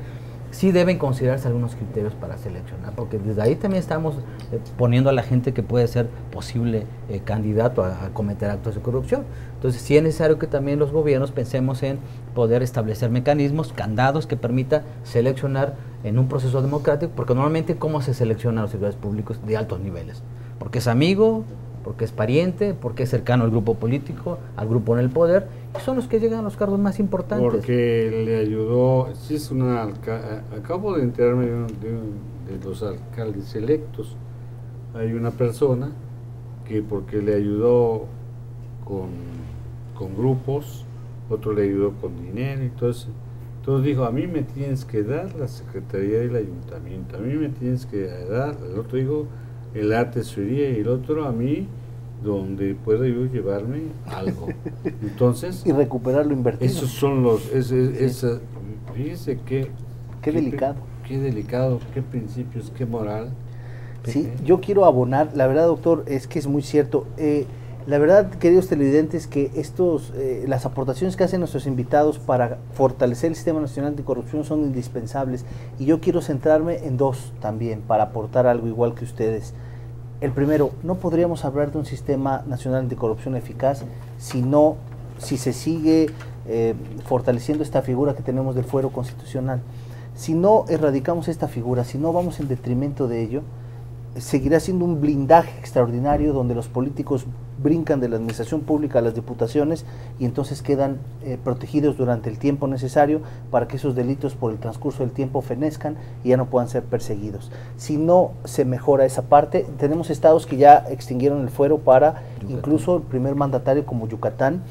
sí deben considerarse algunos criterios para seleccionar, porque desde ahí también estamos eh, poniendo a la gente que puede ser posible eh, candidato a, cometer actos de corrupción. Entonces sí es necesario que también los gobiernos pensemos en poder establecer mecanismos, candados que permita seleccionar en un proceso democrático, porque normalmente cómo se seleccionan los servidores públicos de altos niveles, porque es amigo, porque es pariente, porque es cercano al grupo político, al grupo en el poder, son los que llegan a los cargos más importantes. Porque le ayudó, sí es una acabo de enterarme de, de, los alcaldes electos, hay una persona que porque le ayudó con, con grupos, otro le ayudó con dinero, entonces, entonces dijo, a mí me tienes que dar la Secretaría del Ayuntamiento, a mí me tienes que dar, el otro dijo, el arte y el otro a mí donde pueda yo llevarme algo. Entonces... y recuperar lo invertido. Esos son los... Ese, esa, fíjese qué... Qué, delicado. Qué delicado, qué principios, qué moral. Sí, yo quiero abonar, la verdad doctor, es que es muy cierto. Eh, la verdad, queridos televidentes, que estos, eh, las aportaciones que hacen nuestros invitados para fortalecer el Sistema Nacional Anticorrupción son indispensables y yo quiero centrarme en dos también para aportar algo igual que ustedes. El primero, no podríamos hablar de un Sistema Nacional Anticorrupción eficaz si no, si se sigue eh, fortaleciendo esta figura que tenemos del fuero constitucional. Si no erradicamos esta figura, si no vamos en detrimento de ello, seguirá siendo un blindaje extraordinario donde los políticos brincan de la administración pública a las diputaciones y entonces quedan eh, protegidos durante el tiempo necesario para que esos delitos por el transcurso del tiempo fenezcan y ya no puedan ser perseguidos. Si no se mejora esa parte, tenemos estados que ya extinguieron el fuero para incluso el primer mandatario como Yucatán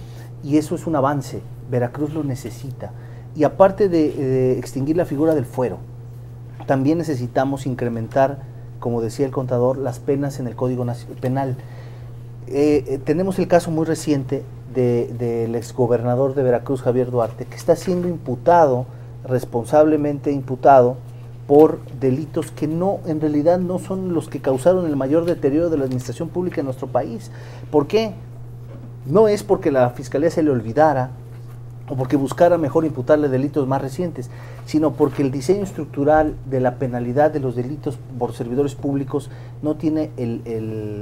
y eso es un avance, Veracruz lo necesita. Y aparte de extinguir la figura del fuero, también necesitamos incrementar, como decía el contador, las penas en el Código Penal eh, eh, tenemos el caso muy reciente del de, exgobernador de Veracruz, Javier Duarte, que está siendo imputado, responsablemente imputado, por delitos que no, en realidad no son los que causaron el mayor deterioro de la administración pública en nuestro país. ¿Por qué? No es porque la fiscalía se le olvidara o porque buscara mejor imputarle delitos más recientes, sino porque el diseño estructural de la penalidad de los delitos por servidores públicos no tiene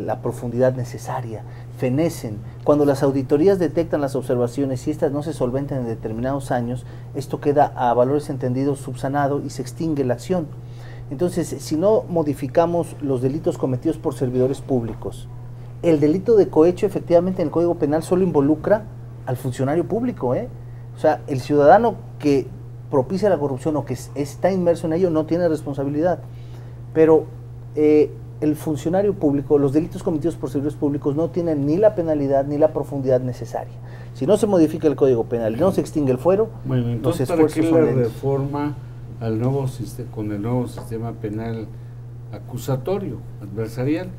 la profundidad necesaria, fenecen. Cuando las auditorías detectan las observaciones y estas no se solventan en determinados años, esto queda a valores entendidos subsanado y se extingue la acción. Entonces, si no modificamos los delitos cometidos por servidores públicos, el delito de cohecho efectivamente en el Código Penal solo involucra al funcionario público, ¿eh? O sea, el ciudadano que propicia la corrupción o que está inmerso en ello no tiene responsabilidad. Pero eh, el funcionario público, los delitos cometidos por servidores públicos no tienen ni la penalidad ni la profundidad necesaria. Si no se modifica el Código Penal y no se extingue el fuero, bueno, entonces, ¿para qué la reforma al nuevo con el nuevo sistema penal acusatorio, adversarial?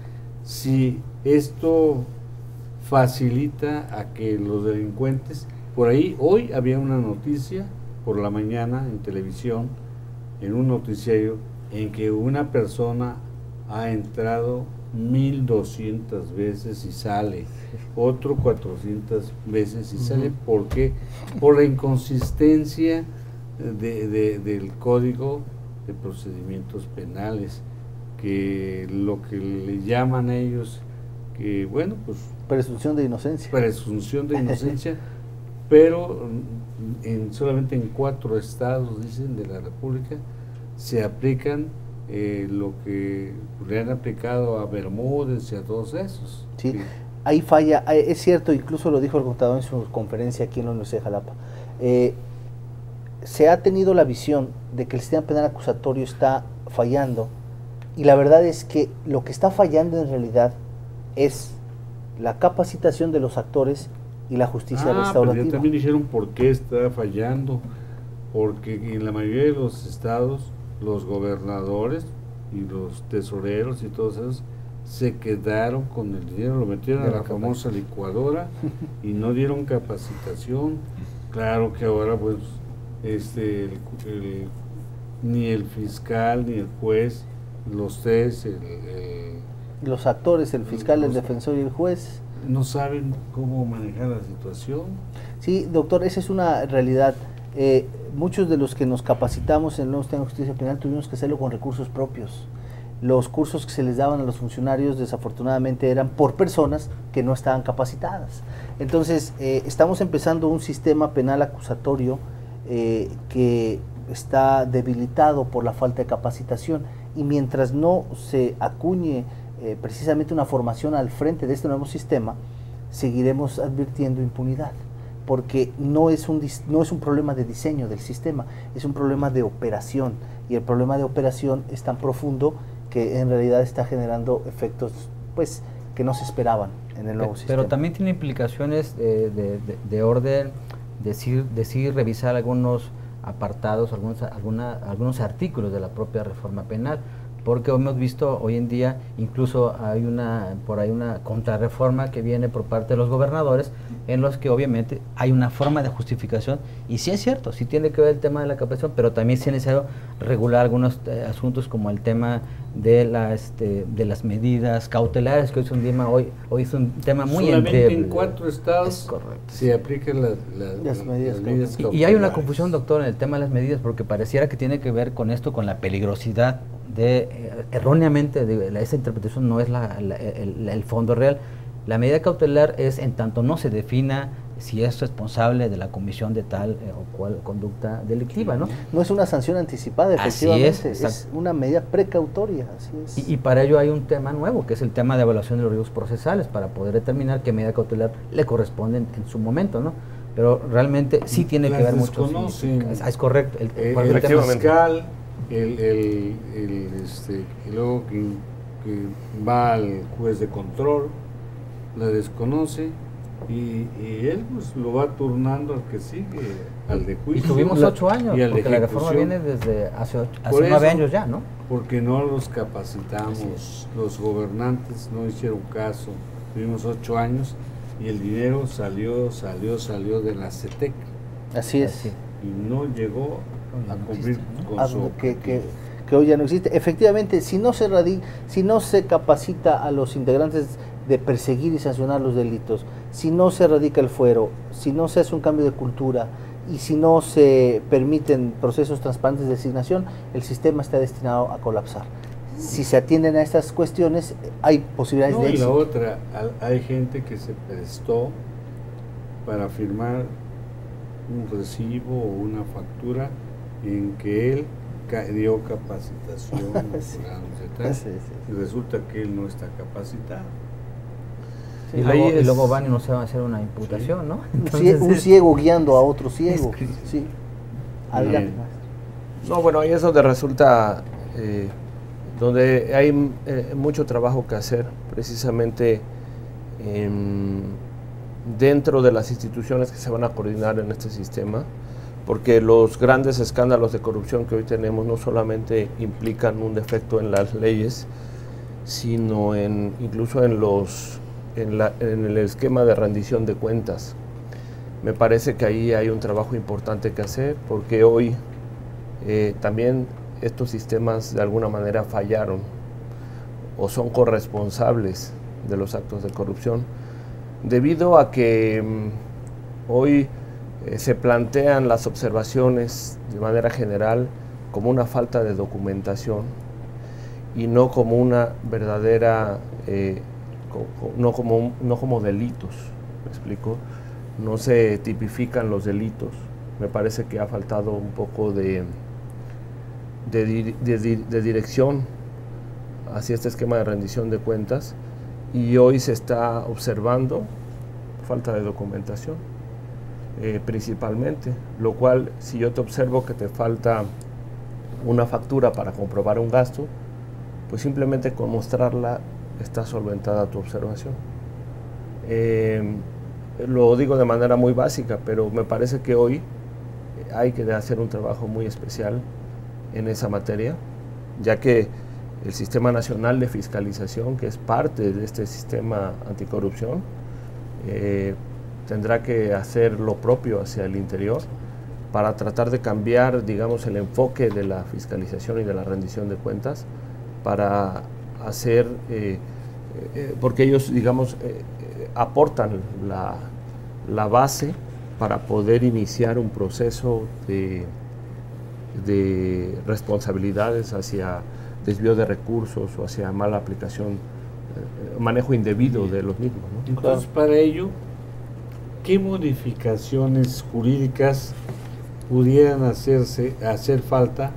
Si esto facilita a que los delincuentes por ahí, hoy había una noticia por la mañana en televisión, en un noticiario, en que una persona ha entrado 1200 veces y sale, otro 400 veces y sale. ¿Por qué? Por la inconsistencia del código de procedimientos penales, que lo que le llaman ellos, que bueno, pues... Presunción de inocencia. Presunción de inocencia. pero en, solamente en cuatro estados, dicen, de la República, se aplican eh, lo que le han aplicado a Bermúdez y a todos esos. Sí, ahí falla, es cierto, incluso lo dijo el contador en su conferencia aquí en la Universidad de Jalapa. Eh, se ha tenido la visión de que el sistema penal acusatorio está fallando y la verdad es que lo que está fallando en realidad es la capacitación de los actores y la justicia ah, restaurativa. Pero también dijeron por qué está fallando, porque en la mayoría de los estados los gobernadores y los tesoreros y todos esos se quedaron con el dinero, lo metieron a la famosa licuadora y no dieron capacitación. Claro que ahora pues este ni el fiscal ni el juez, los tres, los actores, el fiscal, el defensor y el juez no saben cómo manejar la situación. Sí, doctor, esa es una realidad. Eh, muchos de los que nos capacitamos en el nuevo sistema de justicia penal tuvimos que hacerlo con recursos propios. Los cursos que se les daban a los funcionarios desafortunadamente eran por personas que no estaban capacitadas. Entonces, eh, estamos empezando un sistema penal acusatorio eh, que está debilitado por la falta de capacitación y mientras no se acuñe eh, precisamente una formación al frente de este nuevo sistema, seguiremos advirtiendo impunidad, porque no es, un, no es un problema de diseño del sistema, es un problema de operación, y el problema de operación es tan profundo que en realidad está generando efectos pues, que no se esperaban en el nuevo sistema. Pero también tiene implicaciones de, de, orden, decir, decir, revisar algunos apartados, algunos, alguna, algunos artículos de la propia reforma penal porque hemos visto hoy en día incluso hay una por ahí una contrarreforma que viene por parte de los gobernadores en los que obviamente hay una forma de justificación y sí es cierto, sí tiene que ver el tema de la capacitación, pero también es necesario regular algunos eh, asuntos como el tema de la, este, de las medidas cautelares que hoy es un tema hoy hoy es un tema muy Solamente en cuatro estados se aplican las, medidas, y, y hay una confusión doctor en el tema de las medidas porque pareciera que tiene que ver con esto con la peligrosidad de eh, erróneamente de, esa interpretación no es la, el, fondo real. La medida cautelar es en tanto no se defina si es responsable de la comisión de tal eh, o cual conducta delictiva, ¿no? No es una sanción anticipada, efectivamente, es, una medida precautoria, así es. Y, para ello hay un tema nuevo, que es el tema de evaluación de los riesgos procesales, para poder determinar qué medida cautelar le corresponde en, su momento, ¿no? Pero realmente sí tiene que ver mucho. Es, es correcto. El, eh, el, fiscal, el, el, este, y luego que, que va al juez de control, la desconoce y, él pues lo va turnando al que sigue, al de juicio. Y tuvimos ocho años, porque la reforma viene desde hace, hace nueve años ya, ¿no? Porque no los capacitamos, los gobernantes no hicieron caso, tuvimos ocho años y el dinero salió, salió, salió de la CETEC. Así es. Y no llegó a cumplir con su que, que, que, hoy ya no existe. Efectivamente, si no se si no se capacita a los integrantes de perseguir y sancionar los delitos, si no se erradica el fuero, si no se hace un cambio de cultura y si no se permiten procesos transparentes de designación, el sistema está destinado a colapsar. Si se atienden a estas cuestiones, hay posibilidades de éxito. Y la otra, hay gente que se prestó para firmar un recibo o una factura en que él dio capacitación y resulta que él no está capacitado. Y, luego, van y no se van a hacer una imputación, ¿no? un ciego guiando a otro ciego. sí. No, bueno, ahí es donde resulta, eh, donde hay eh, mucho trabajo que hacer, precisamente dentro de las instituciones que se van a coordinar en este sistema, porque los grandes escándalos de corrupción que hoy tenemos no solamente implican un defecto en las leyes, sino en, incluso en los en, el esquema de rendición de cuentas. Me parece que ahí hay un trabajo importante que hacer porque hoy eh, también estos sistemas de alguna manera fallaron o son corresponsables de los actos de corrupción debido a que mm, hoy eh, se plantean las observaciones de manera general como una falta de documentación y no como una verdadera eh, no como, no como delitos, ¿me explico? No se tipifican los delitos. Me parece que ha faltado un poco de, de, dirección hacia este esquema de rendición de cuentas y hoy se está observando falta de documentación eh, principalmente, lo cual si yo te observo que te falta una factura para comprobar un gasto, pues simplemente con mostrarla está solventada tu observación. Em, lo digo de manera muy básica, pero me parece que hoy hay que hacer un trabajo muy especial en esa materia, ya que el Sistema Nacional de Fiscalización, que es parte de este sistema anticorrupción, eh, tendrá que hacer lo propio hacia el interior para tratar de cambiar, digamos, el enfoque de la fiscalización y de la rendición de cuentas para hacer eh, eh, porque ellos, digamos, eh, aportan la, la, base para poder iniciar un proceso de, de responsabilidades hacia desvío de recursos o hacia mala aplicación, manejo indebido de los mismos. Entonces, para ello, ¿qué modificaciones jurídicas pudieran hacerse, hacer falta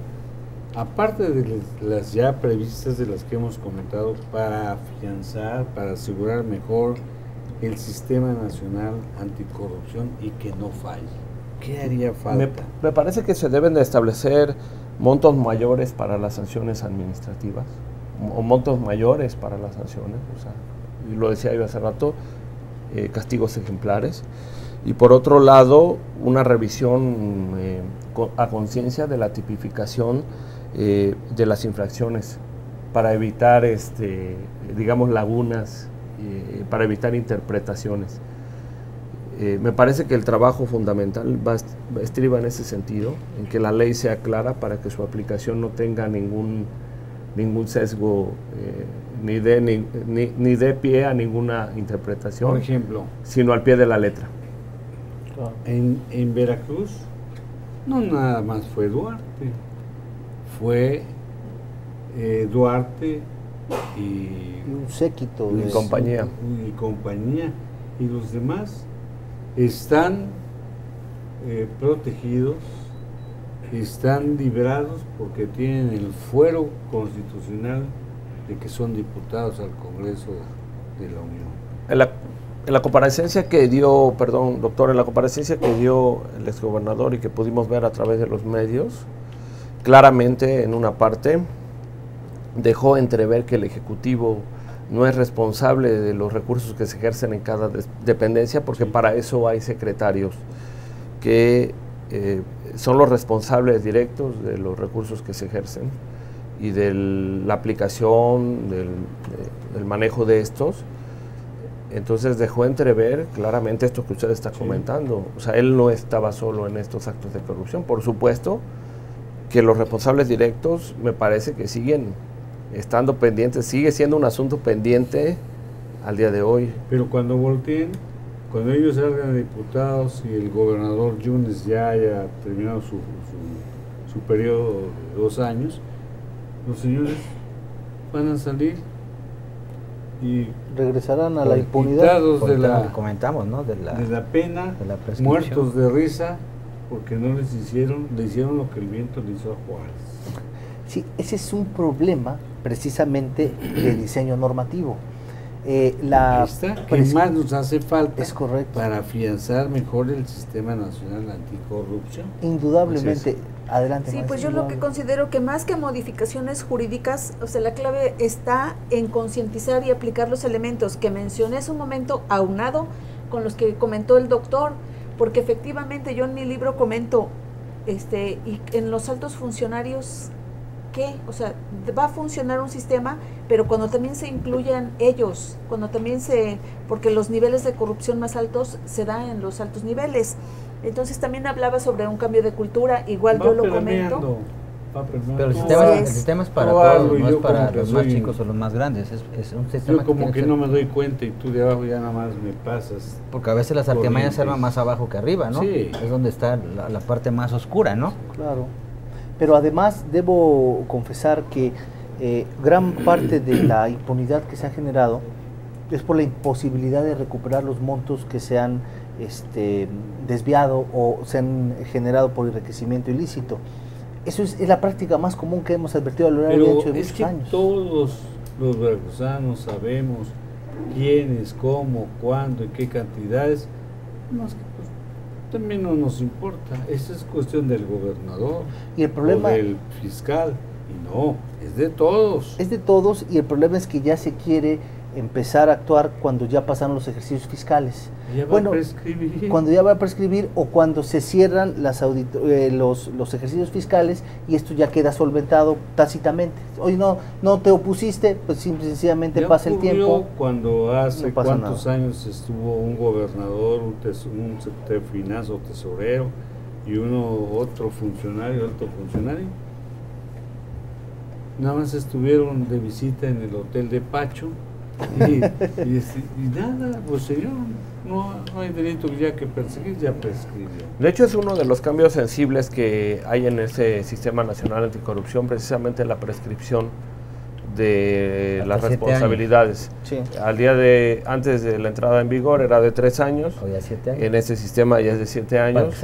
aparte de las ya previstas de las que hemos comentado, para afianzar, para asegurar mejor el sistema nacional anticorrupción y que no falle? ¿Qué haría falta? Me, parece que se deben de establecer montos mayores para las sanciones administrativas o montos mayores para las sanciones, o sea, lo decía yo hace rato, eh, castigos ejemplares. Y por otro lado, una revisión eh, a conciencia de la tipificación eh, de las infracciones para evitar, este, digamos, lagunas, eh, para evitar interpretaciones. Eh, me parece que el trabajo fundamental va, estriba en ese sentido, en que la ley sea clara para que su aplicación no tenga ningún, ningún sesgo ni de ni, ni, de pie a ninguna interpretación, Por ejemplo, sino al pie de la letra. En, en Veracruz no nada más fue Duarte fue eh, Duarte y, un séquito de compañía. Y, compañía. Y los demás están eh, protegidos, están librados porque tienen el fuero constitucional de que son diputados al Congreso de la Unión. En la, en la comparecencia que dio, perdón, doctor, en la comparecencia que dio el exgobernador y que pudimos ver a través de los medios, claramente en una parte dejó entrever que el Ejecutivo no es responsable de los recursos que se ejercen en cada dependencia, porque para eso hay secretarios que eh, son los responsables directos de los recursos que se ejercen y de la aplicación, del, del, manejo de estos. Entonces dejó entrever claramente esto que usted está comentando. O sea, él no estaba solo en estos actos de corrupción. Por supuesto que los responsables directos me parece que siguen estando pendientes, sigue siendo un asunto pendiente al día de hoy. Pero cuando volteen, cuando ellos salgan diputados y el gobernador Yunes ya haya terminado su, su, su periodo de dos años, los señores van a salir y regresarán a la impunidad de la, comentamos, ¿no? de, la, de la pena, de la muertos de risa, porque no les hicieron, le hicieron lo que el viento le hizo a Juárez. Sí, ese es un problema precisamente de diseño normativo. Eh, la ¿Qué más nos hace falta es correcto. para afianzar mejor el sistema nacional anticorrupción? Indudablemente. Adelante. Sí, pues yo lo que considero que más que modificaciones jurídicas, o sea, la clave está en concientizar y aplicar los elementos que mencioné hace un momento, aunado con los que comentó el doctor, porque efectivamente yo en mi libro comento, este, y en los altos funcionarios qué? O sea, va a funcionar un sistema, pero cuando también se incluyan ellos, cuando también se, porque los niveles de corrupción más altos se dan en los altos niveles. Entonces también hablaba sobre un cambio de cultura, igual yo lo comento. Pero el sistema, el sistema, es para todos, no es para los más chicos o los más grandes. Es, es un sistema yo como que, no me doy cuenta y tú de abajo ya nada más me pasas. Porque a veces las artimañas se arman más abajo que arriba, ¿no? Sí. Es donde está la, la parte más oscura, ¿no? Claro. Pero además debo confesar que eh, gran parte de la impunidad que se ha generado es por la imposibilidad de recuperar los montos que se han este, desviado o se han generado por enriquecimiento ilícito. Eso es, la práctica más común que hemos advertido a lo largo de, hecho de es que Todos los veracruzanos sabemos quiénes, cómo, cuándo y qué cantidades. Más también no nos importa. Esa es cuestión del gobernador y el problema, o del fiscal. Y no, es de todos. Es de todos y el problema es que ya se quiere empezar a actuar cuando ya pasaron los ejercicios fiscales. Ya va bueno, a prescribir. Cuando ya va a prescribir o cuando se cierran las eh, los, los, ejercicios fiscales y esto ya queda solventado tácitamente. Hoy no no te opusiste, pues sencillamente pasa el tiempo. Cuando hace cuántos años estuvo un gobernador, un, un secretario de finanzas o tesorero y uno otro funcionario, alto funcionario. Nada más estuvieron de visita en el hotel de Pacho y, nada, pues señor, no, hay delito ya que perseguir, ya prescribió. De hecho, es uno de los cambios sensibles que hay en ese sistema nacional anticorrupción, precisamente la prescripción de las responsabilidades. Al día de, antes de la entrada en vigor era de tres años, en este sistema ya es de siete años,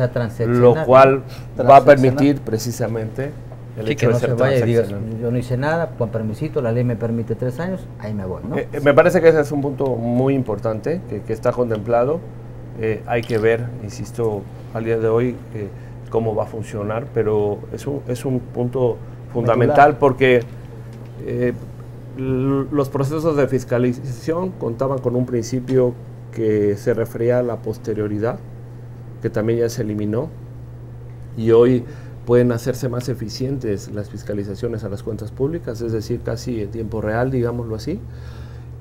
lo cual va a permitir precisamente el que no se vaya y diga, yo no hice nada, con permisito, la ley me permite tres años, ahí me voy. ¿no? Eh, me parece que ese es un punto muy importante que, está contemplado. Eh, hay que ver, insisto, al día de hoy eh, cómo va a funcionar, pero es un, es un punto fundamental porque los procesos de fiscalización contaban con un principio que se refería a la posterioridad, que también ya se eliminó, y hoy pueden hacerse más eficientes las fiscalizaciones a las cuentas públicas, es decir, casi en tiempo real, digámoslo así.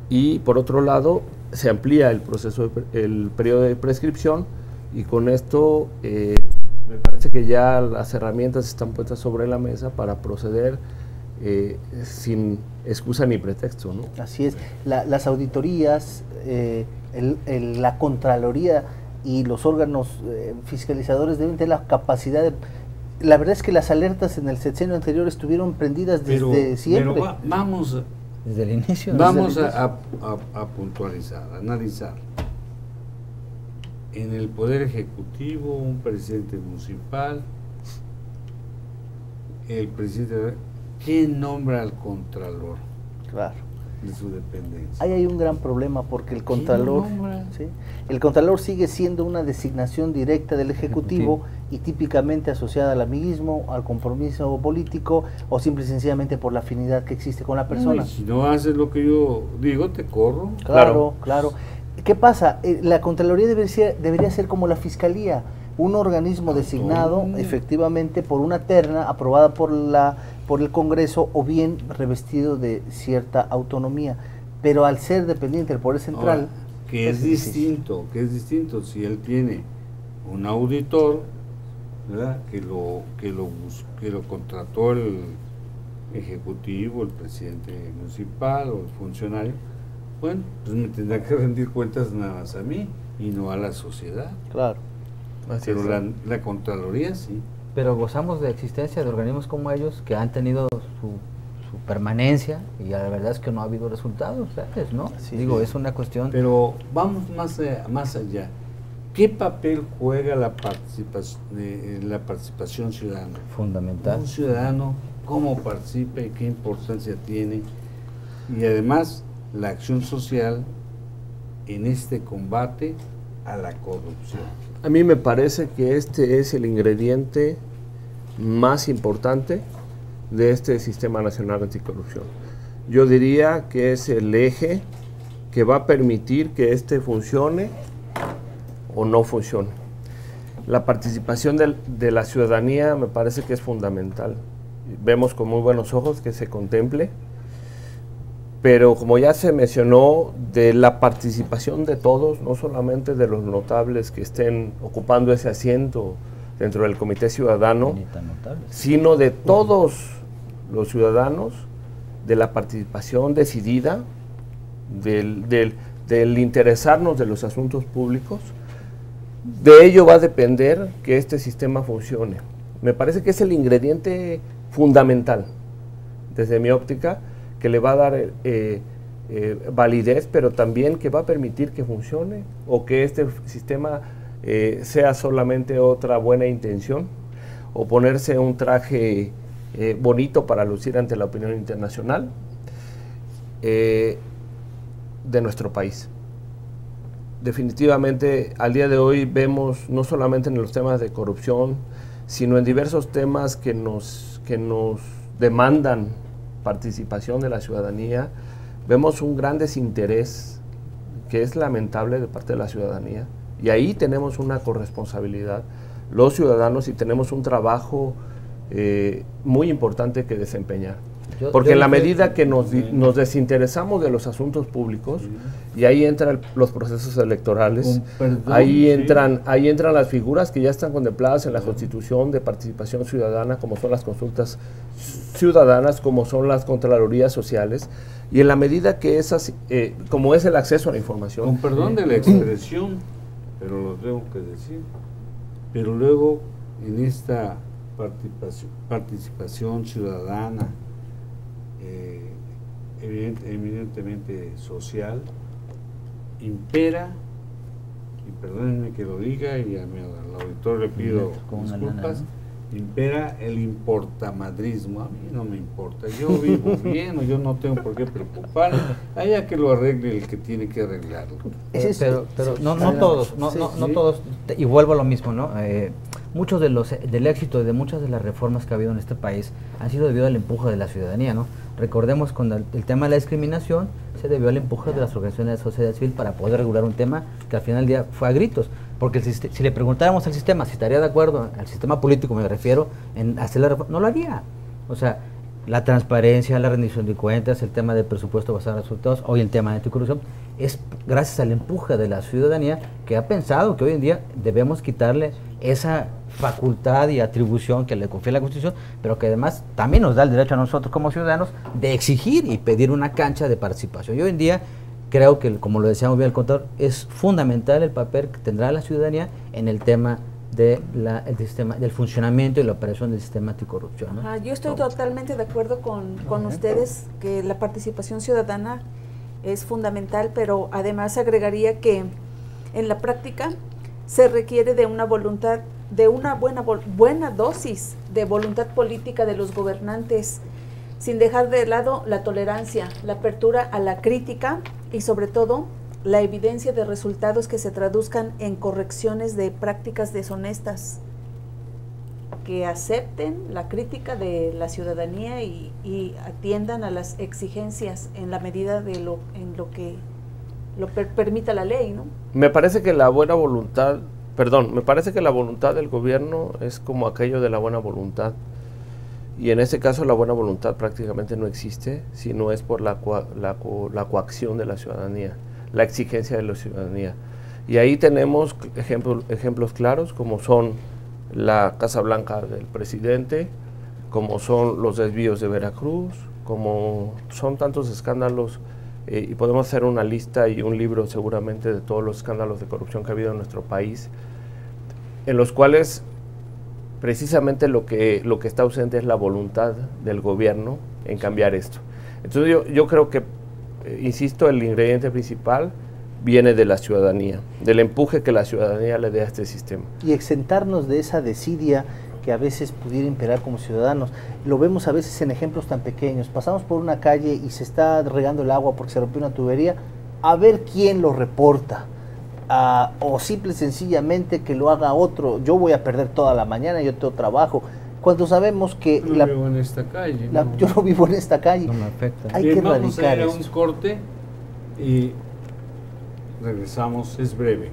Y por otro lado, se amplía el proceso, el periodo de prescripción y con esto eh, me parece que ya las herramientas están puestas sobre la mesa para proceder eh, sin excusa ni pretexto. ¿no? Así es, las auditorías, eh, la Contraloría y los órganos fiscalizadores deben tener la capacidad de la verdad es que las alertas en el sexenio anterior estuvieron prendidas desde siempre. Pero vamos, desde el inicio. Vamos A, puntualizar, a analizar. en el Poder Ejecutivo, un presidente municipal, el presidente... ¿Quién nombra al Contralor? Claro. De su dependencia. Ahí hay un gran problema porque el Contralor, ¿sí? el Contralor sigue siendo una designación directa del Ejecutivo, y típicamente asociada al amiguismo, al compromiso político o simple y sencillamente por la afinidad que existe con la persona. si no haces lo que yo digo, te corro. Claro, claro. ¿Qué pasa? Eh, la Contraloría debería ser, debería ser como la Fiscalía, un organismo designado efectivamente por una terna aprobada por, la, por el Congreso o bien revestido de cierta autonomía. Pero al ser dependiente del Poder Central... que es, distinto, que es distinto si él tiene un auditor, ¿verdad? Que lo, que lo, que lo contrató el ejecutivo, el presidente municipal o el funcionario, bueno, pues me tendrá que rendir cuentas nada más a mí y no a la sociedad. Claro. Pero la, la, Contraloría sí. Pero gozamos de existencia de organismos como ellos que han tenido su, permanencia y la verdad es que no ha habido resultados, ¿sabes? ¿no? Digo, es una cuestión... Pero vamos más, eh, más allá. ¿Qué papel juega la participación, eh, la participación ciudadana? Fundamental. Un ciudadano, cómo participa y qué importancia tiene. Y además, la acción social en este combate a la corrupción. A mí me parece que este es el ingrediente más importante de este Sistema Nacional Anticorrupción. Yo diría que es el eje que va a permitir que este funcione o no funcione. La participación de, de la ciudadanía me parece que es fundamental. Vemos con muy buenos ojos que se contemple pero como ya se mencionó, de la participación de todos, no solamente de los notables que estén ocupando ese asiento dentro del Comité Ciudadano, sino de todos los ciudadanos, de la participación decidida, del, del interesarnos de los asuntos públicos, de ello va a depender que este sistema funcione. Me parece que es el ingrediente fundamental, desde mi óptica, que le va a dar eh, eh, validez, pero también que va a permitir que funcione o que este sistema eh, sea solamente otra buena intención o ponerse un traje bonito para lucir ante la opinión internacional de nuestro país. Definitivamente al día de hoy vemos no solamente en los temas de corrupción, sino en diversos temas que nos, que nos demandan participación de la ciudadanía, vemos un gran desinterés que es lamentable de parte de la ciudadanía. Y ahí tenemos una corresponsabilidad, los ciudadanos, y tenemos un trabajo eh, muy importante que desempeñar. Porque en la medida que nos, nos, desinteresamos de los asuntos públicos, y ahí entran los procesos electorales, ahí, entran, ahí entran las figuras que ya están contempladas en la Constitución de participación ciudadana, como son las consultas ciudadanas, como son las contralorías sociales, y en la medida que esas, eh, como es el acceso a la información. Con perdón de la expresión, pero lo tengo que decir, pero luego en esta participación, participación ciudadana, evidentemente social, impera, y perdónenme que lo diga, y a mi, al auditor le pido disculpas, impera el importamadrismo. A mí no me importa, yo vivo bien o yo no tengo por qué preocuparme, haya que lo arregle el que tiene que arreglarlo. pero, pero no, no todos, no, no, no, todos, y vuelvo a lo mismo, ¿no? Eh, muchos de los del éxito de muchas de las reformas que ha habido en este país han sido debido al empuje de la ciudadanía, ¿no? Recordemos cuando el, tema de la discriminación se debió al empuje de las organizaciones de sociedad civil para poder regular un tema que al final del día fue a gritos. Porque si, le preguntáramos al sistema si estaría de acuerdo, al sistema político me refiero, en hacer la reforma, no lo haría. O sea, la transparencia, la rendición de cuentas, el tema del presupuesto basado en resultados, hoy el tema de anticorrupción, es gracias al empuje de la ciudadanía que ha pensado que hoy en día debemos quitarle esa facultad y atribución que le confía la Constitución, pero que además también nos da el derecho a nosotros como ciudadanos de exigir y pedir una cancha de participación. Y hoy en día creo que, como lo decía muy bien el contador, es fundamental el papel que tendrá la ciudadanía en el tema de la, el sistema, del funcionamiento y la operación del sistema anticorrupción. yo estoy totalmente de acuerdo con, con ustedes que la participación ciudadana es fundamental, pero además agregaría que en la práctica se requiere de una voluntad, de una buena, buena dosis de voluntad política de los gobernantes, sin dejar de lado la tolerancia, la apertura a la crítica y sobre todo la evidencia de resultados que se traduzcan en correcciones de prácticas deshonestas, que acepten la crítica de la ciudadanía y, atiendan a las exigencias en la medida de lo, en lo que lo permita la ley, ¿no? Me parece que la buena voluntad, perdón, me parece que la voluntad del gobierno es como aquello de la buena voluntad. Y en este caso la buena voluntad prácticamente no existe, si no es por la, la, la coacción de la ciudadanía la exigencia de la ciudadanía. Y ahí tenemos ejemplos claros como son la Casa Blanca del presidente, como son los desvíos de Veracruz, como son tantos escándalos, eh, y podemos hacer una lista y un libro seguramente de todos los escándalos de corrupción que ha habido en nuestro país, en los cuales precisamente lo que, lo que está ausente es la voluntad del gobierno en cambiar esto. Entonces yo, yo creo que eh, insisto, el ingrediente principal viene de la ciudadanía, del empuje que la ciudadanía le dé a este sistema. Y exentarnos de esa desidia que a veces pudiera imperar como ciudadanos. Lo vemos a veces en ejemplos tan pequeños. Pasamos por una calle y se está regando el agua porque se rompió una tubería, a ver quién lo reporta. Ah, o simple y sencillamente que lo haga otro. Yo voy a perder toda la mañana, yo tengo trabajo. Cuando sabemos que yo vivo en esta calle yo no vivo en esta calle. No me afecta. Hay que vamos a ir a un corte y regresamos es breve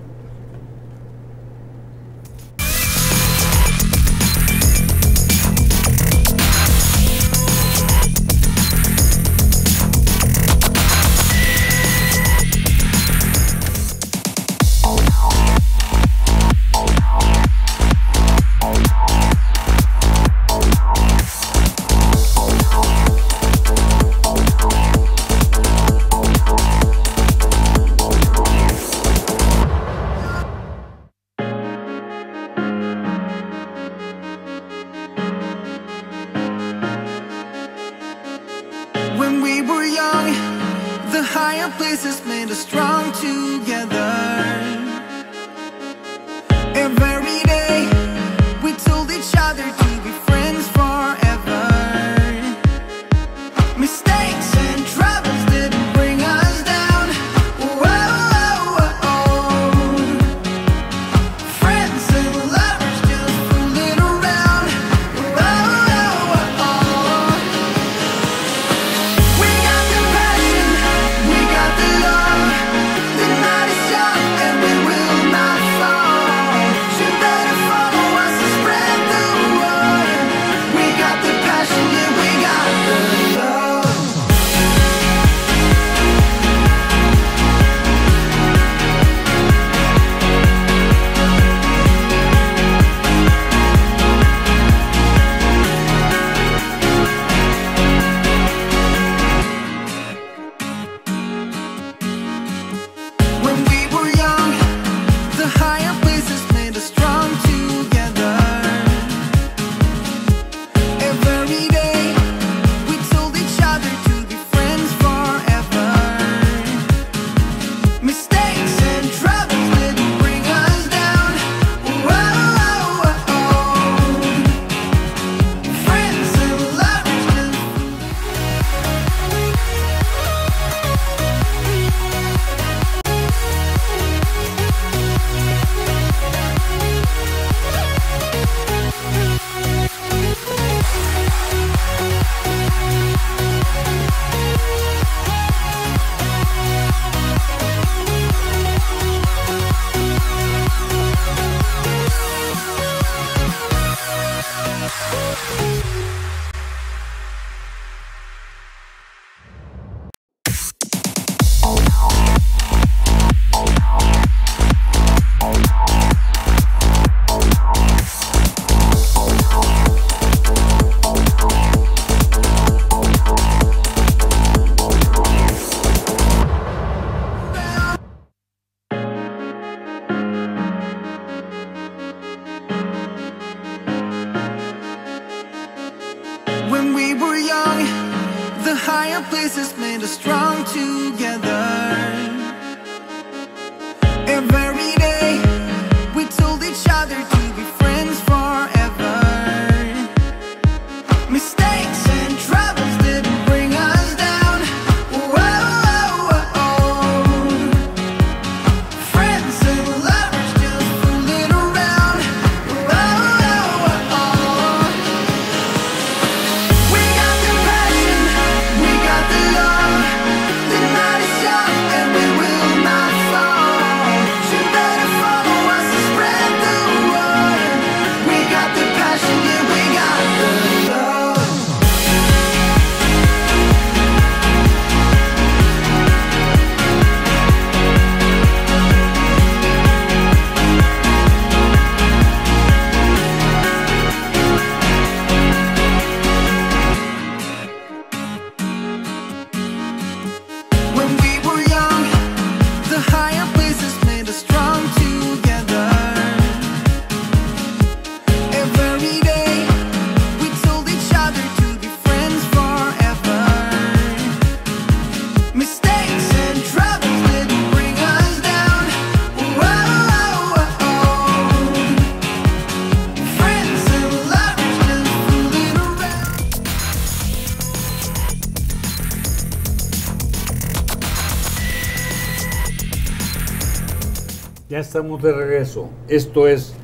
Estamos de regreso. Esto es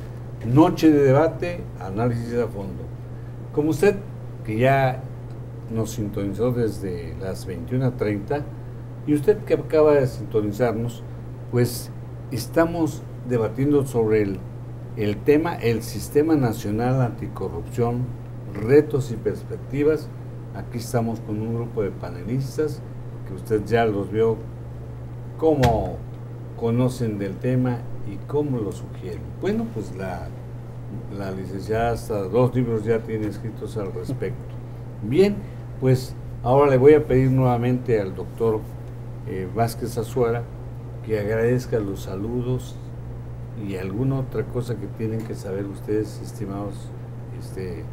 Noche de Debate, Análisis a Fondo. Como usted, que ya nos sintonizó desde las 21.30, y usted que acaba de sintonizarnos, pues estamos debatiendo sobre el, el tema el Sistema Nacional Anticorrupción, retos y perspectivas. Aquí estamos con un grupo de panelistas que usted ya los vio cómo conocen del tema y cómo lo sugieren. Bueno, pues la, la licenciada hasta dos libros ya tiene escritos al respecto. Bien, pues ahora le voy a pedir nuevamente al doctor eh, Vázquez Azuara que agradezca los saludos y alguna otra cosa que tienen que saber ustedes, estimados este,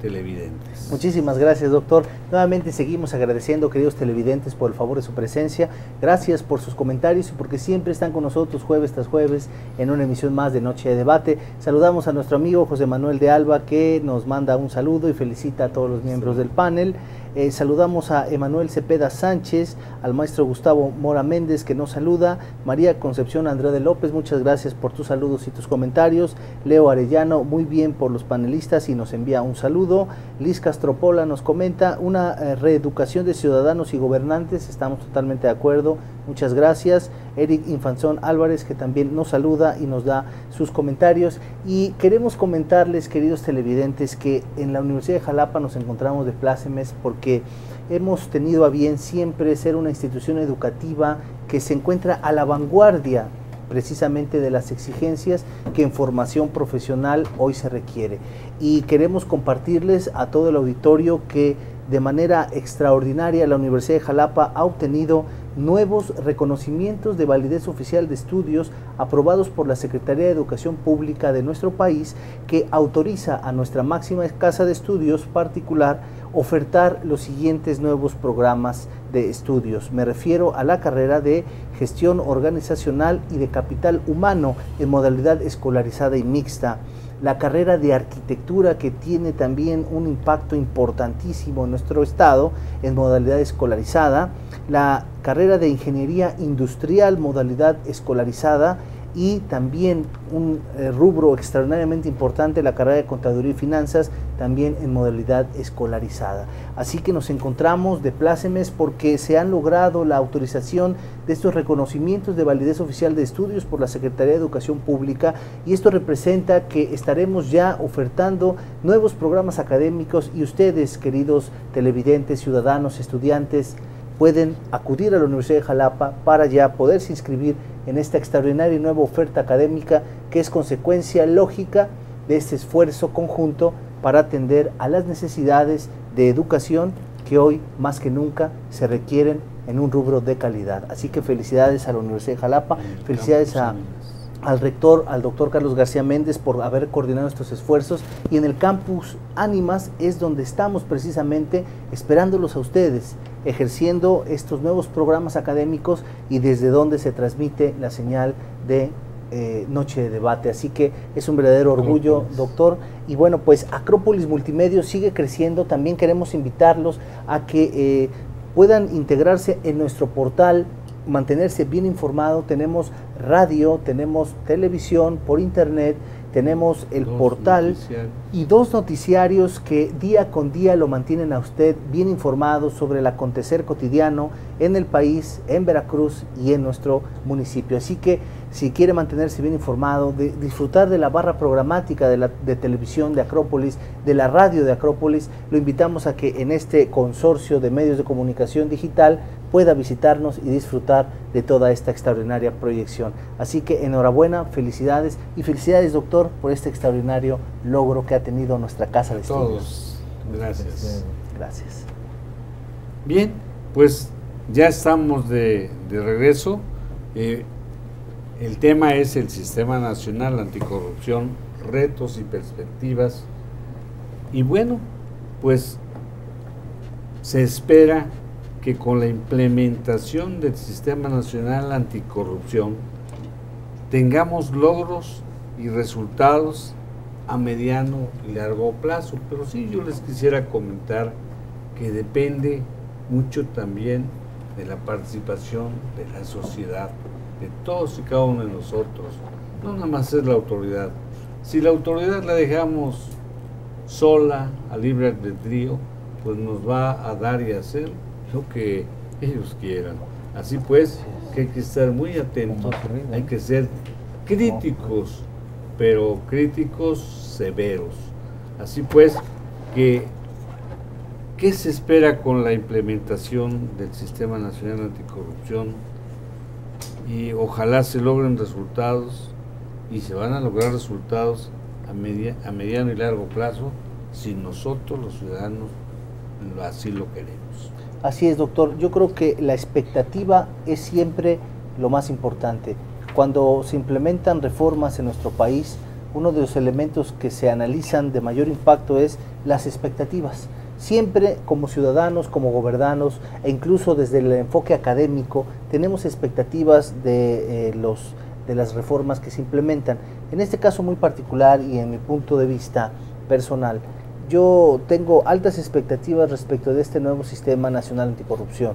televidentes. Muchísimas gracias, doctor. Nuevamente seguimos agradeciendo, queridos televidentes, por el favor de su presencia. Gracias por sus comentarios y porque siempre están con nosotros jueves tras jueves en una emisión más de Noche de Debate. Saludamos a nuestro amigo José Manuel de Alba, que nos manda un saludo y felicita a todos los miembros del panel. Eh, saludamos a Emanuel Cepeda Sánchez, al maestro Gustavo Mora Méndez que nos saluda, María Concepción Andrade López, muchas gracias por tus saludos y tus comentarios, Leo Arellano, muy bien por los panelistas y nos envía un saludo, Liz Castropola nos comenta una eh, reeducación de ciudadanos y gobernantes, estamos totalmente de acuerdo, muchas gracias, Eric Infanzón Álvarez que también nos saluda y nos da sus comentarios y queremos comentarles queridos televidentes que en la Universidad de Jalapa nos encontramos de plácemes porque hemos tenido a bien siempre ser una institución educativa que se encuentra a la vanguardia precisamente de las exigencias que en formación profesional hoy se requiere. Y queremos compartirles a todo el auditorio que de manera extraordinaria la Universidad de Jalapa ha obtenido nuevos reconocimientos de validez oficial de estudios aprobados por la Secretaría de Educación Pública de nuestro país que autoriza a nuestra máxima casa de estudios particular ofertar los siguientes nuevos programas de estudios. Me refiero a la carrera de gestión organizacional y de capital humano en modalidad escolarizada y mixta, la carrera de arquitectura que tiene también un impacto importantísimo en nuestro estado en modalidad escolarizada, la carrera de ingeniería industrial modalidad escolarizada y también un eh, rubro extraordinariamente importante, la carrera de Contaduría y Finanzas, también en modalidad escolarizada. Así que nos encontramos de plácemes porque se han logrado la autorización de estos reconocimientos de validez oficial de estudios por la Secretaría de Educación Pública y esto representa que estaremos ya ofertando nuevos programas académicos y ustedes, queridos televidentes, ciudadanos, estudiantes, pueden acudir a la Universidad de Jalapa para ya poderse inscribir en esta extraordinaria y nueva oferta académica que es consecuencia lógica de este esfuerzo conjunto para atender a las necesidades de educación que hoy más que nunca se requieren en un rubro de calidad. Así que felicidades a la Universidad de Jalapa, felicidades a, al rector, al doctor Carlos García Méndez por haber coordinado estos esfuerzos. Y en el campus Ánimas es donde estamos precisamente esperándolos a ustedes ejerciendo estos nuevos programas académicos y desde donde se transmite la señal de eh, Noche de Debate. Así que es un verdadero orgullo, doctor. Y bueno, pues Acrópolis Multimedia sigue creciendo. También queremos invitarlos a que eh, puedan integrarse en nuestro portal mantenerse bien informado. Tenemos radio, tenemos televisión por internet tenemos el portal y dos noticiarios que día con día lo mantienen a usted bien informado sobre el acontecer cotidiano en el país, en Veracruz y en nuestro municipio. Así que si quiere mantenerse bien informado, de disfrutar de la barra programática de, la, de televisión de Acrópolis, de la radio de Acrópolis, lo invitamos a que en este consorcio de medios de comunicación digital pueda visitarnos y disfrutar de toda esta extraordinaria proyección. Así que enhorabuena, felicidades y felicidades doctor por este extraordinario logro que ha tenido nuestra casa de estudios. Todos. Gracias. Gracias. Bien, pues ya estamos de, regreso. Eh, el tema es el Sistema Nacional Anticorrupción, retos y perspectivas. Y bueno, pues se espera que con la implementación del Sistema Nacional Anticorrupción tengamos logros y resultados a mediano y largo plazo. Pero sí yo les quisiera comentar que depende mucho también de la participación de la sociedad de todos y cada uno de nosotros. No nada más es la autoridad. Si la autoridad la dejamos sola, a libre albedrío, pues nos va a dar y hacer lo que ellos quieran. Así pues, que hay que estar muy atentos, hay que ser críticos, pero críticos severos. Así pues, que ¿qué se espera con la implementación del Sistema Nacional Anticorrupción? Y ojalá se logren resultados y se van a lograr resultados a, media, a mediano y largo plazo si nosotros los ciudadanos así lo queremos. Así es, doctor. Yo creo que la expectativa es siempre lo más importante. Cuando se implementan reformas en nuestro país, uno de los elementos que se analizan de mayor impacto es las expectativas. Siempre como ciudadanos, como gobernanos e incluso desde el enfoque académico tenemos expectativas de, eh, los, de las reformas que se implementan. En este caso muy particular y en mi punto de vista personal, yo tengo altas expectativas respecto de este nuevo sistema nacional anticorrupción.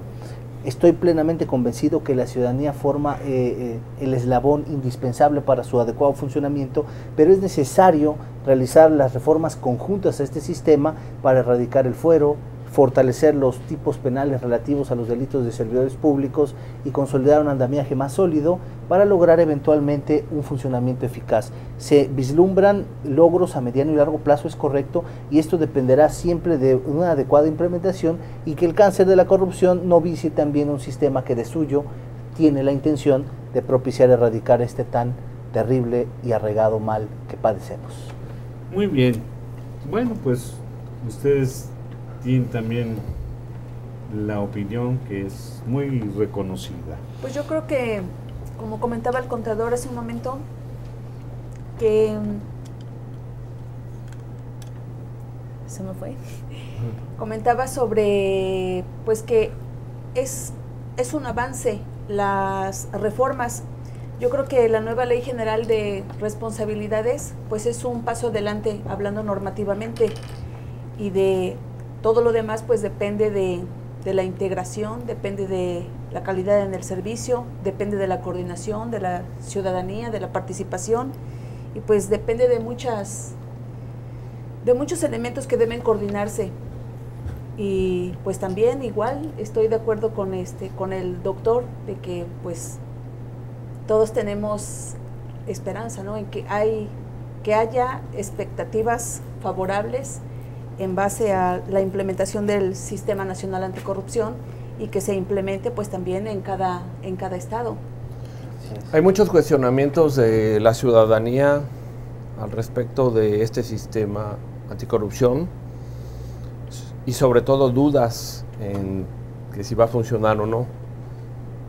Estoy plenamente convencido que la ciudadanía forma eh, eh, el eslabón indispensable para su adecuado funcionamiento, pero es necesario realizar las reformas conjuntas a este sistema para erradicar el fuero, fortalecer los tipos penales relativos a los delitos de servidores públicos y consolidar un andamiaje más sólido para lograr eventualmente un funcionamiento eficaz. Se vislumbran logros a mediano y largo plazo, es correcto, y esto dependerá siempre de una adecuada implementación y que el cáncer de la corrupción no vicie también un sistema que de suyo tiene la intención de propiciar erradicar este tan terrible y arraigado mal que padecemos. Muy bien. Bueno, pues ustedes tiene también la opinión que es muy reconocida. Pues yo creo que, como comentaba el contador hace un momento, que se me fue. Comentaba sobre pues que es, es un avance las reformas. Yo creo que la nueva ley general de responsabilidades pues es un paso adelante hablando normativamente y de todo lo demás pues depende de, la integración, depende de la calidad en el servicio, depende de la coordinación, de la ciudadanía, de la participación y pues depende de muchas de muchos elementos que deben coordinarse. Y pues también igual estoy de acuerdo con este con el doctor de que pues todos tenemos esperanza, ¿no? En que hay que haya expectativas favorables en base a la implementación del Sistema Nacional Anticorrupción y que se implemente pues también en cada, en cada estado. Hay muchos cuestionamientos de la ciudadanía al respecto de este sistema anticorrupción y sobre todo dudas en que si va a funcionar o no.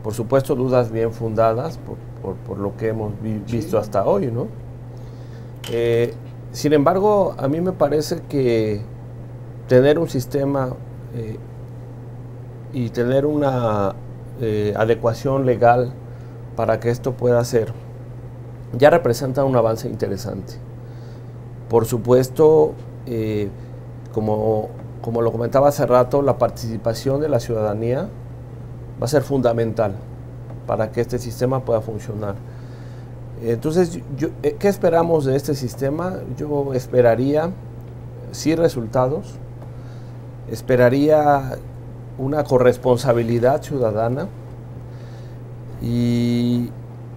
Por supuesto, dudas bien fundadas por, por, lo que hemos visto hasta hoy, ¿no? Eh, sin embargo, a mí me parece que tener un sistema eh, y tener una eh, adecuación legal para que esto pueda ser, ya representa un avance interesante. Por supuesto, eh, como, como lo comentaba hace rato, la participación de la ciudadanía va a ser fundamental para que este sistema pueda funcionar. Entonces, ¿qué esperamos de este sistema? Yo esperaría sí resultados, esperaría una corresponsabilidad ciudadana y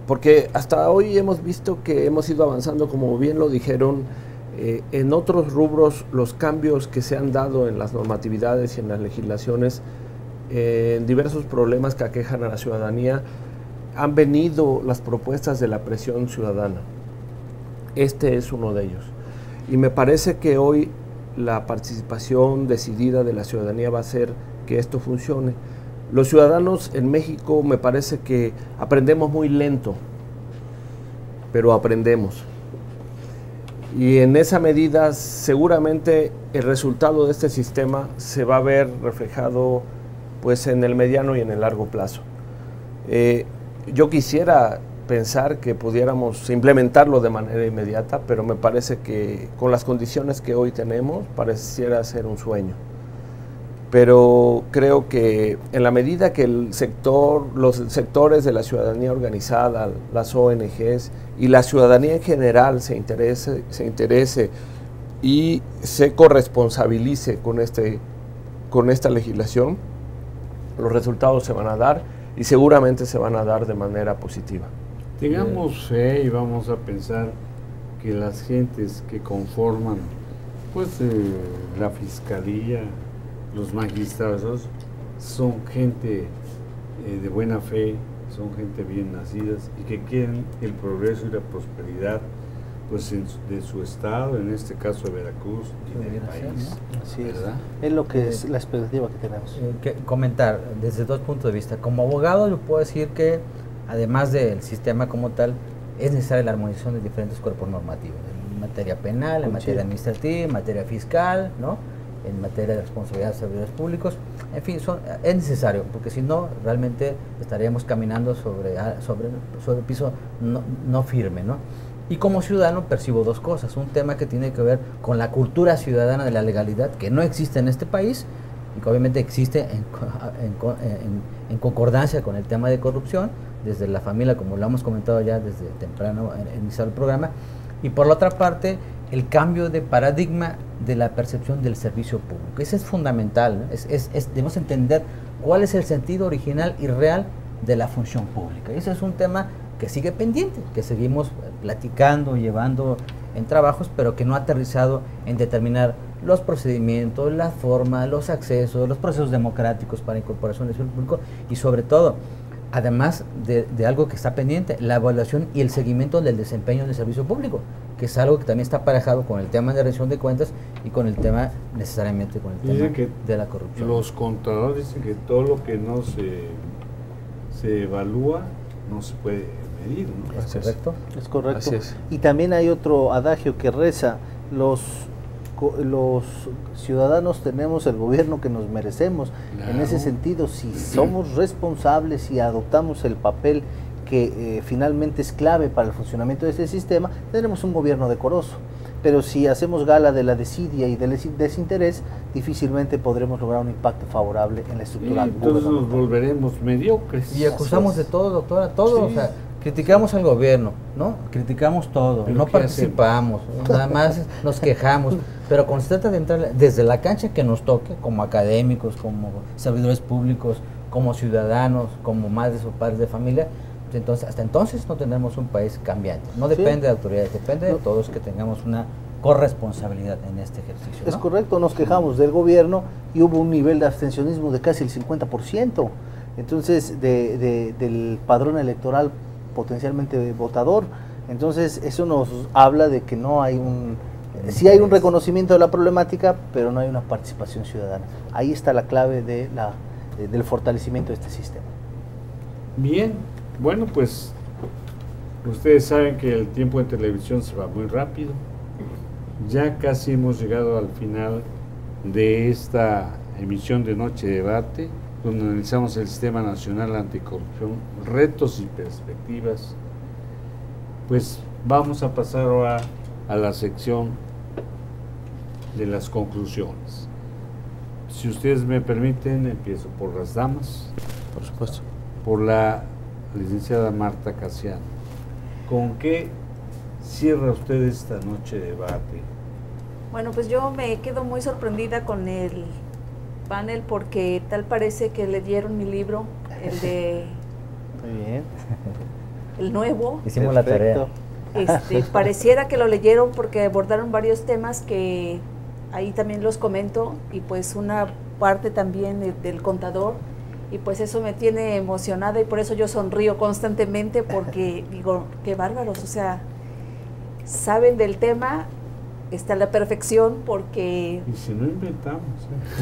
porque hasta hoy hemos visto que hemos ido avanzando, como bien lo dijeron, eh, en otros rubros los cambios que se han dado en las normatividades y en las legislaciones, eh, en diversos problemas que aquejan a la ciudadanía, han venido las propuestas de la presión ciudadana. Este es uno de ellos. Y me parece que hoy la participación decidida de la ciudadanía va a hacer que esto funcione. Los ciudadanos en México me parece que aprendemos muy lento, pero aprendemos. Y en esa medida seguramente el resultado de este sistema se va a ver reflejado pues en el mediano y en el largo plazo. Eh, yo quisiera pensar que pudiéramos implementarlo de manera inmediata, pero me parece que con las condiciones que hoy tenemos pareciera ser un sueño. pero creo que en la medida que el sector, los sectores de la ciudadanía organizada, las ONGs y la ciudadanía en general se interese, se interese y se corresponsabilice con, este, con esta legislación, los resultados se van a dar y seguramente se van a dar de manera positiva. Tengamos fe y vamos a pensar que las gentes que conforman pues eh, la fiscalía, los magistrados, son gente eh, de buena fe, son gente bien nacidas y que quieren el progreso y la prosperidad pues de su estado, en este caso de Veracruz y del país. Así es. Es lo que es la expectativa que tenemos. Eh, que comentar desde dos puntos de vista. Como abogado yo puedo decir que además del sistema como tal, es necesaria la armonización de diferentes cuerpos normativos, en materia penal, en materia administrativa, en materia fiscal, ¿no? en materia de responsabilidad de servidores públicos, en fin, son, es necesario, porque si no, realmente estaríamos caminando sobre, sobre, sobre piso no, no firme, ¿no? Y como ciudadano percibo dos cosas. Un tema que tiene que ver con la cultura ciudadana de la legalidad, que no existe en este país y que obviamente existe en, en, concordancia con el tema de corrupción, desde la familia, como lo hemos comentado ya desde temprano en iniciar el programa. Y por la otra parte, el cambio de paradigma de la percepción del servicio público. Ese es fundamental. Es, debemos entender cuál es el sentido original y real de la función pública. Ese es un tema que sigue pendiente, que seguimos platicando, llevando en trabajos, pero que no ha aterrizado en determinar los procedimientos, la forma, los accesos, los procesos democráticos para incorporación del servicio público y sobre todo, además de, de, algo que está pendiente, la evaluación y el seguimiento del desempeño del servicio público, que es algo que también está aparejado con el tema de rendición de cuentas y con el tema necesariamente con el tema de la corrupción. Los contadores dicen que todo lo que no se, se evalúa no se puede ¿Es correcto? Es correcto. Y también hay otro adagio que reza, los los ciudadanos tenemos el gobierno que nos merecemos. En ese sentido, si somos responsables y adoptamos el papel que eh, finalmente es clave para el funcionamiento de este sistema, tendremos un gobierno decoroso. Pero si hacemos gala de la desidia y del desinterés, difícilmente podremos lograr un impacto favorable en la estructura. entonces nos volveremos mediocres. Y acusamos de todo, doctora, todo. O sea, Criticamos al gobierno, ¿no? Criticamos todo, no participamos, nada más nos quejamos, pero cuando se trata de entrar desde la cancha que nos toque, como académicos, como servidores públicos, como ciudadanos, como madres o padres de familia, pues entonces hasta entonces no tendremos un país cambiante. No depende de autoridades, depende de todos que tengamos una corresponsabilidad en este ejercicio. Es correcto, nos quejamos del gobierno y hubo un nivel de abstencionismo de casi el 50%. Entonces, de, del padrón electoral potencialmente votador. Entonces, eso nos habla de que no hay un... Sí hay un reconocimiento de la problemática, pero no hay una participación ciudadana. Ahí está la clave de la, del fortalecimiento de este sistema. Bien, bueno, pues ustedes saben que el tiempo en televisión se va muy rápido. Ya casi hemos llegado al final de esta emisión de Noche de Debate donde analizamos el Sistema Nacional Anticorrupción, retos y perspectivas, pues vamos a pasar ahora a la sección de las conclusiones. Si ustedes me permiten, empiezo por las damas. Por supuesto. Por la licenciada Marta Casiano. ¿Con qué cierra usted esta noche de debate? Bueno, pues yo me quedo muy sorprendida con el panel porque tal parece que leyeron mi libro, el de... Muy bien. El nuevo. Hicimos la tarea. Este, pareciera que lo leyeron porque abordaron varios temas que ahí también los comento y pues una parte también del contador y pues eso me tiene emocionada y por eso yo sonrío constantemente porque digo, qué bárbaros, o sea, saben del tema está la perfección porque... Y si no inventamos.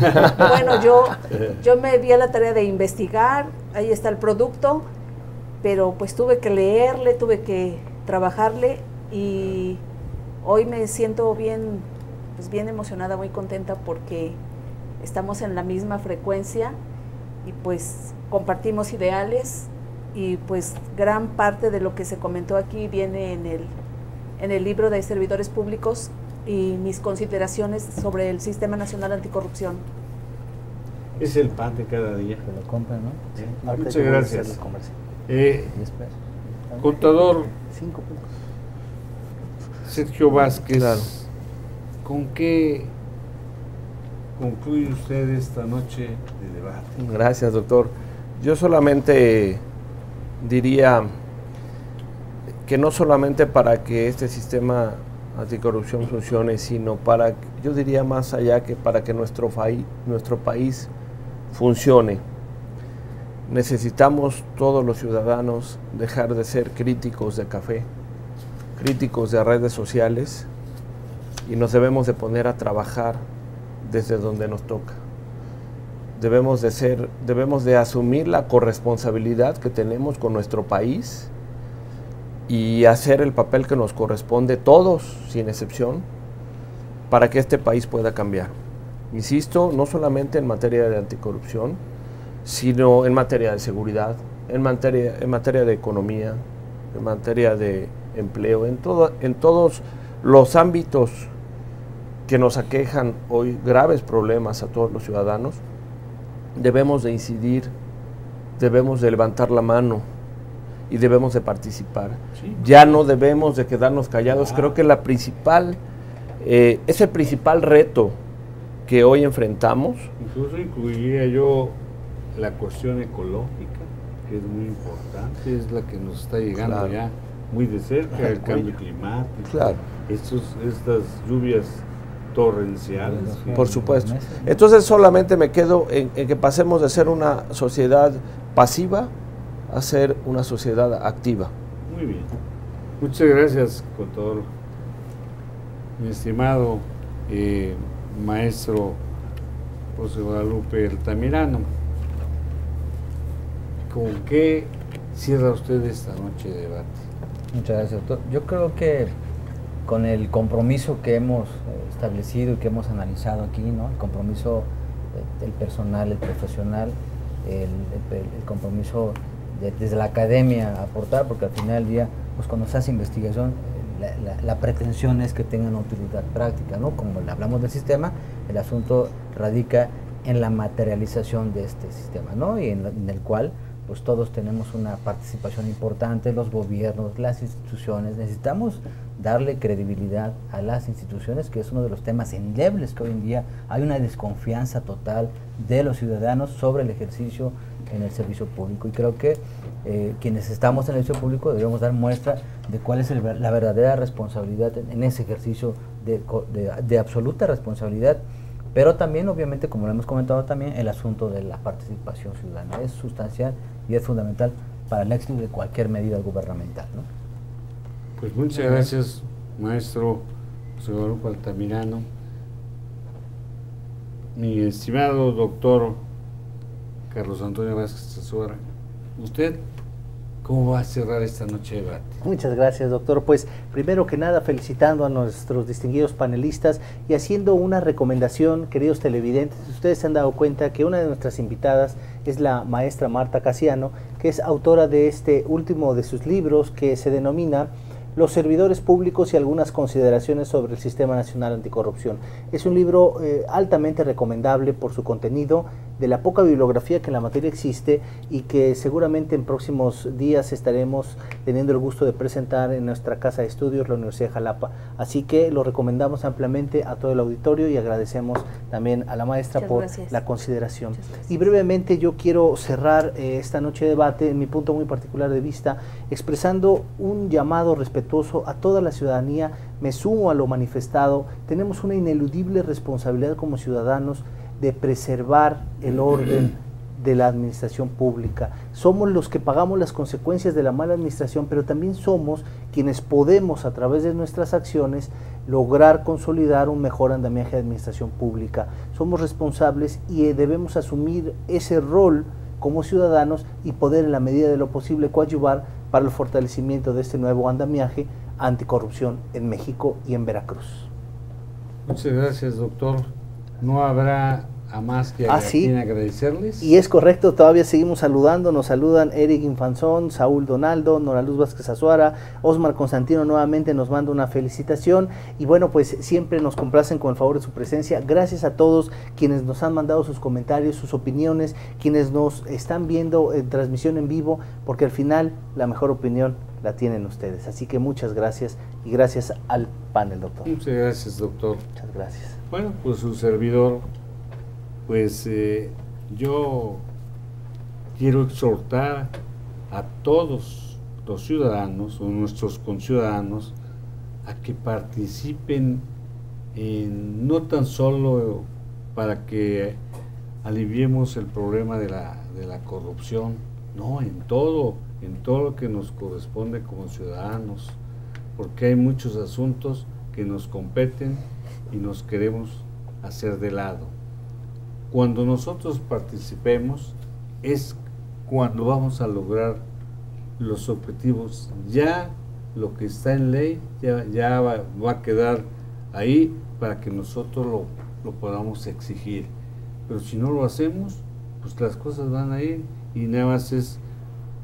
¿eh? bueno, yo, yo me di a la tarea de investigar, ahí está el producto, pero pues tuve que leerle, tuve que trabajarle y hoy me siento bien, pues bien emocionada, muy contenta porque estamos en la misma frecuencia y pues compartimos ideales y pues gran parte de lo que se comentó aquí viene en el, en el libro de servidores públicos y mis consideraciones sobre el Sistema Nacional Anticorrupción. Es el pan de cada día. Que lo compren, ¿no? Sí. Muchas gracias. Eh, 10 pesos. contador Cinco. Sergio Vázquez, Claro. ¿Con qué concluye usted esta noche de debate? Gracias, doctor. Yo solamente diría que no solamente para que este sistema anticorrupción funcione, sino para, yo diría más allá que para que nuestro, nuestro país funcione. Necesitamos todos los ciudadanos dejar de ser críticos de café, críticos de redes sociales y nos debemos de poner a trabajar desde donde nos toca debemos de ser, debemos de asumir la corresponsabilidad que tenemos con nuestro país y hacer el papel que nos corresponde todos, sin excepción, para que este país pueda cambiar. Insisto, no solamente en materia de anticorrupción, sino en materia de seguridad, en materia, en materia de economía, en materia de empleo, en, todo, en todos los ámbitos que nos aquejan hoy graves problemas a todos los ciudadanos, debemos de incidir, debemos de levantar la mano y debemos de participar. Sí. Ya no debemos de quedarnos callados. Creo que la principal, eh, es el principal reto que hoy enfrentamos. Incluso incluiría yo la cuestión ecológica, que es muy importante, es la que nos está llegando Claro. ya muy de cerca, el cambio climático, Claro. estos, estas lluvias torrenciales. Por supuesto. Entonces solamente me quedo en, en que pasemos de ser una sociedad pasiva a ser una sociedad activa. Muy bien. Muchas gracias, contador. Mi estimado eh, maestro José Guadalupe Altamirano, ¿con qué cierra usted esta noche de debate? Muchas gracias, doctor. Yo creo que con el compromiso que hemos eh, establecido y que hemos analizado aquí, ¿no? El compromiso eh, del personal, el profesional, el, el- el compromiso de- desde la academia a aportar, porque al final del día, pues cuando se hace investigación, eh, la, la- la pretensión es que tenga una utilidad práctica, ¿no? Como hablamos del sistema, el asunto radica en la materialización de este sistema, ¿no? Y en, en el cual pues todos tenemos una participación importante, los gobiernos, las instituciones. Necesitamos darle credibilidad a las instituciones, que es uno de los temas endebles que hoy en día hay una desconfianza total de los ciudadanos sobre el ejercicio en el servicio público. Y creo que eh, quienes estamos en el servicio público debemos dar muestra de cuál es la verdadera responsabilidad en, ese ejercicio de, absoluta responsabilidad pero también, obviamente, como lo hemos comentado también, el asunto de la participación ciudadana es sustancial y es fundamental para el éxito de cualquier medida gubernamental. Pues muchas gracias, maestro José Guadalupe Altamirano. Mi estimado doctor Carlos Antonio Vázquez Tesora, ¿usted cómo va a cerrar esta noche de debate? Muchas gracias, doctor. Pues primero que nada, felicitando a nuestros distinguidos panelistas y haciendo una recomendación, queridos televidentes. Ustedes se han dado cuenta que una de nuestras invitadas es la maestra Marta Casiano, que es autora de este último de sus libros que se denomina los servidores públicos y algunas consideraciones sobre el Sistema Nacional Anticorrupción. Es un libro eh, altamente recomendable por su contenido, de la poca bibliografía que en la materia existe y que seguramente en próximos días estaremos teniendo el gusto de presentar en nuestra casa de estudios, la Universidad de Jalapa. Así que lo recomendamos ampliamente a todo el auditorio y agradecemos también a la maestra Muchas por gracias. la consideración. Y brevemente yo quiero cerrar eh, esta noche de debate en mi punto muy particular de vista expresando un llamado respetuoso a toda la ciudadanía. Me sumo a lo manifestado. Tenemos una ineludible responsabilidad como ciudadanos de preservar el orden de la administración pública. Somos los que pagamos las consecuencias de la mala administración, pero también somos quienes podemos a través de nuestras acciones lograr consolidar un mejor andamiaje de administración pública. Somos responsables y eh, debemos asumir ese rol como ciudadanos y poder en la medida de lo posible coadyuvar para el fortalecimiento de este nuevo andamiaje anticorrupción en México y en Veracruz. Muchas gracias, doctor. No habrá a más que Ah, sí. agradecerles. Y es correcto, todavía seguimos saludando, nos saludan Eric Infanzón, Saúl Donaldo, Nora Luz Vázquez Azuara, Osmar Constantino nuevamente nos manda una felicitación y bueno, pues siempre nos complacen con el favor de su presencia. Gracias a todos quienes nos han mandado sus comentarios, sus opiniones, quienes nos están viendo en transmisión en vivo, porque al final la mejor opinión la tienen ustedes. Así que muchas gracias y gracias al panel, doctor. Muchas gracias, doctor. Muchas gracias. Bueno, pues su servidor, pues eh, yo quiero exhortar a todos los ciudadanos o nuestros conciudadanos a que participen en, no tan solo para que aliviemos el problema de la, de la corrupción, no, en todo, en todo lo que nos corresponde como ciudadanos, porque hay muchos asuntos que nos competen y nos queremos hacer de lado. Cuando nosotros participemos es cuando vamos a lograr los objetivos. Ya lo que está en ley ya, ya va, va, a quedar ahí para que nosotros lo, lo, podamos exigir. Pero si no lo hacemos, pues las cosas van a ir y nada más es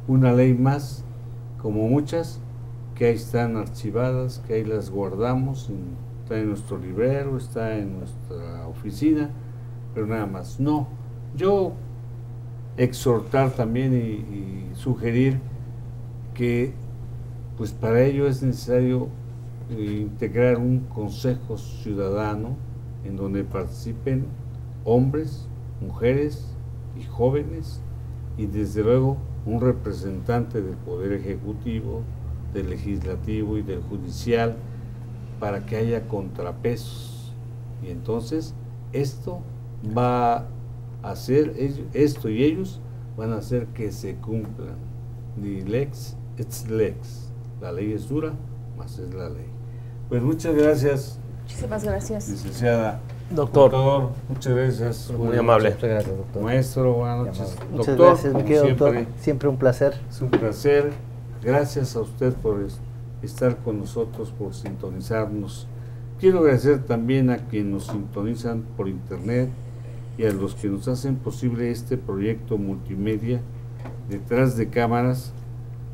una ley más, como muchas, que ahí están archivadas, que ahí las guardamos, está en nuestro librero, está en nuestra oficina, pero nada más. No, yo exhortar también y, y sugerir que pues para ello es necesario eh, integrar un consejo ciudadano en donde participen hombres, mujeres y jóvenes y desde luego un representante del Poder Ejecutivo, del Legislativo y del Judicial para que haya contrapesos. Y entonces esto va a hacer, esto y ellos van a hacer que se cumplan. Ni lex, it's lex. La ley es dura, más es la ley. Pues muchas gracias. Muchísimas gracias. Licenciada. Doctor. Doctor, muchas gracias. Muy Buenas amable. Muchas gracias, doctor. Maestro, buenas noches. Muchas doctor, gracias, mi querido doctor. siempre, un placer. Es un placer. Gracias a usted por es- estar con nosotros, por sintonizarnos. Quiero agradecer también a quienes nos sintonizan por internet y a los que nos hacen posible este proyecto multimedia detrás de cámaras,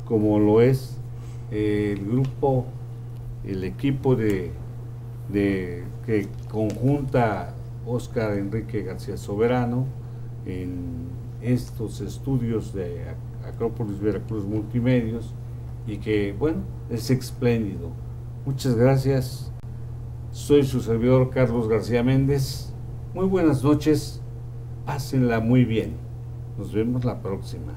como lo es eh, el grupo, el equipo de, de que conjunta Oscar Enrique García Soberano en estos estudios de Ac- Acrópolis Veracruz Multimedios y que, bueno, es espléndido. Muchas gracias. Soy su servidor Carlos García Méndez. Muy buenas noches. Pásenla muy bien. Nos vemos la próxima.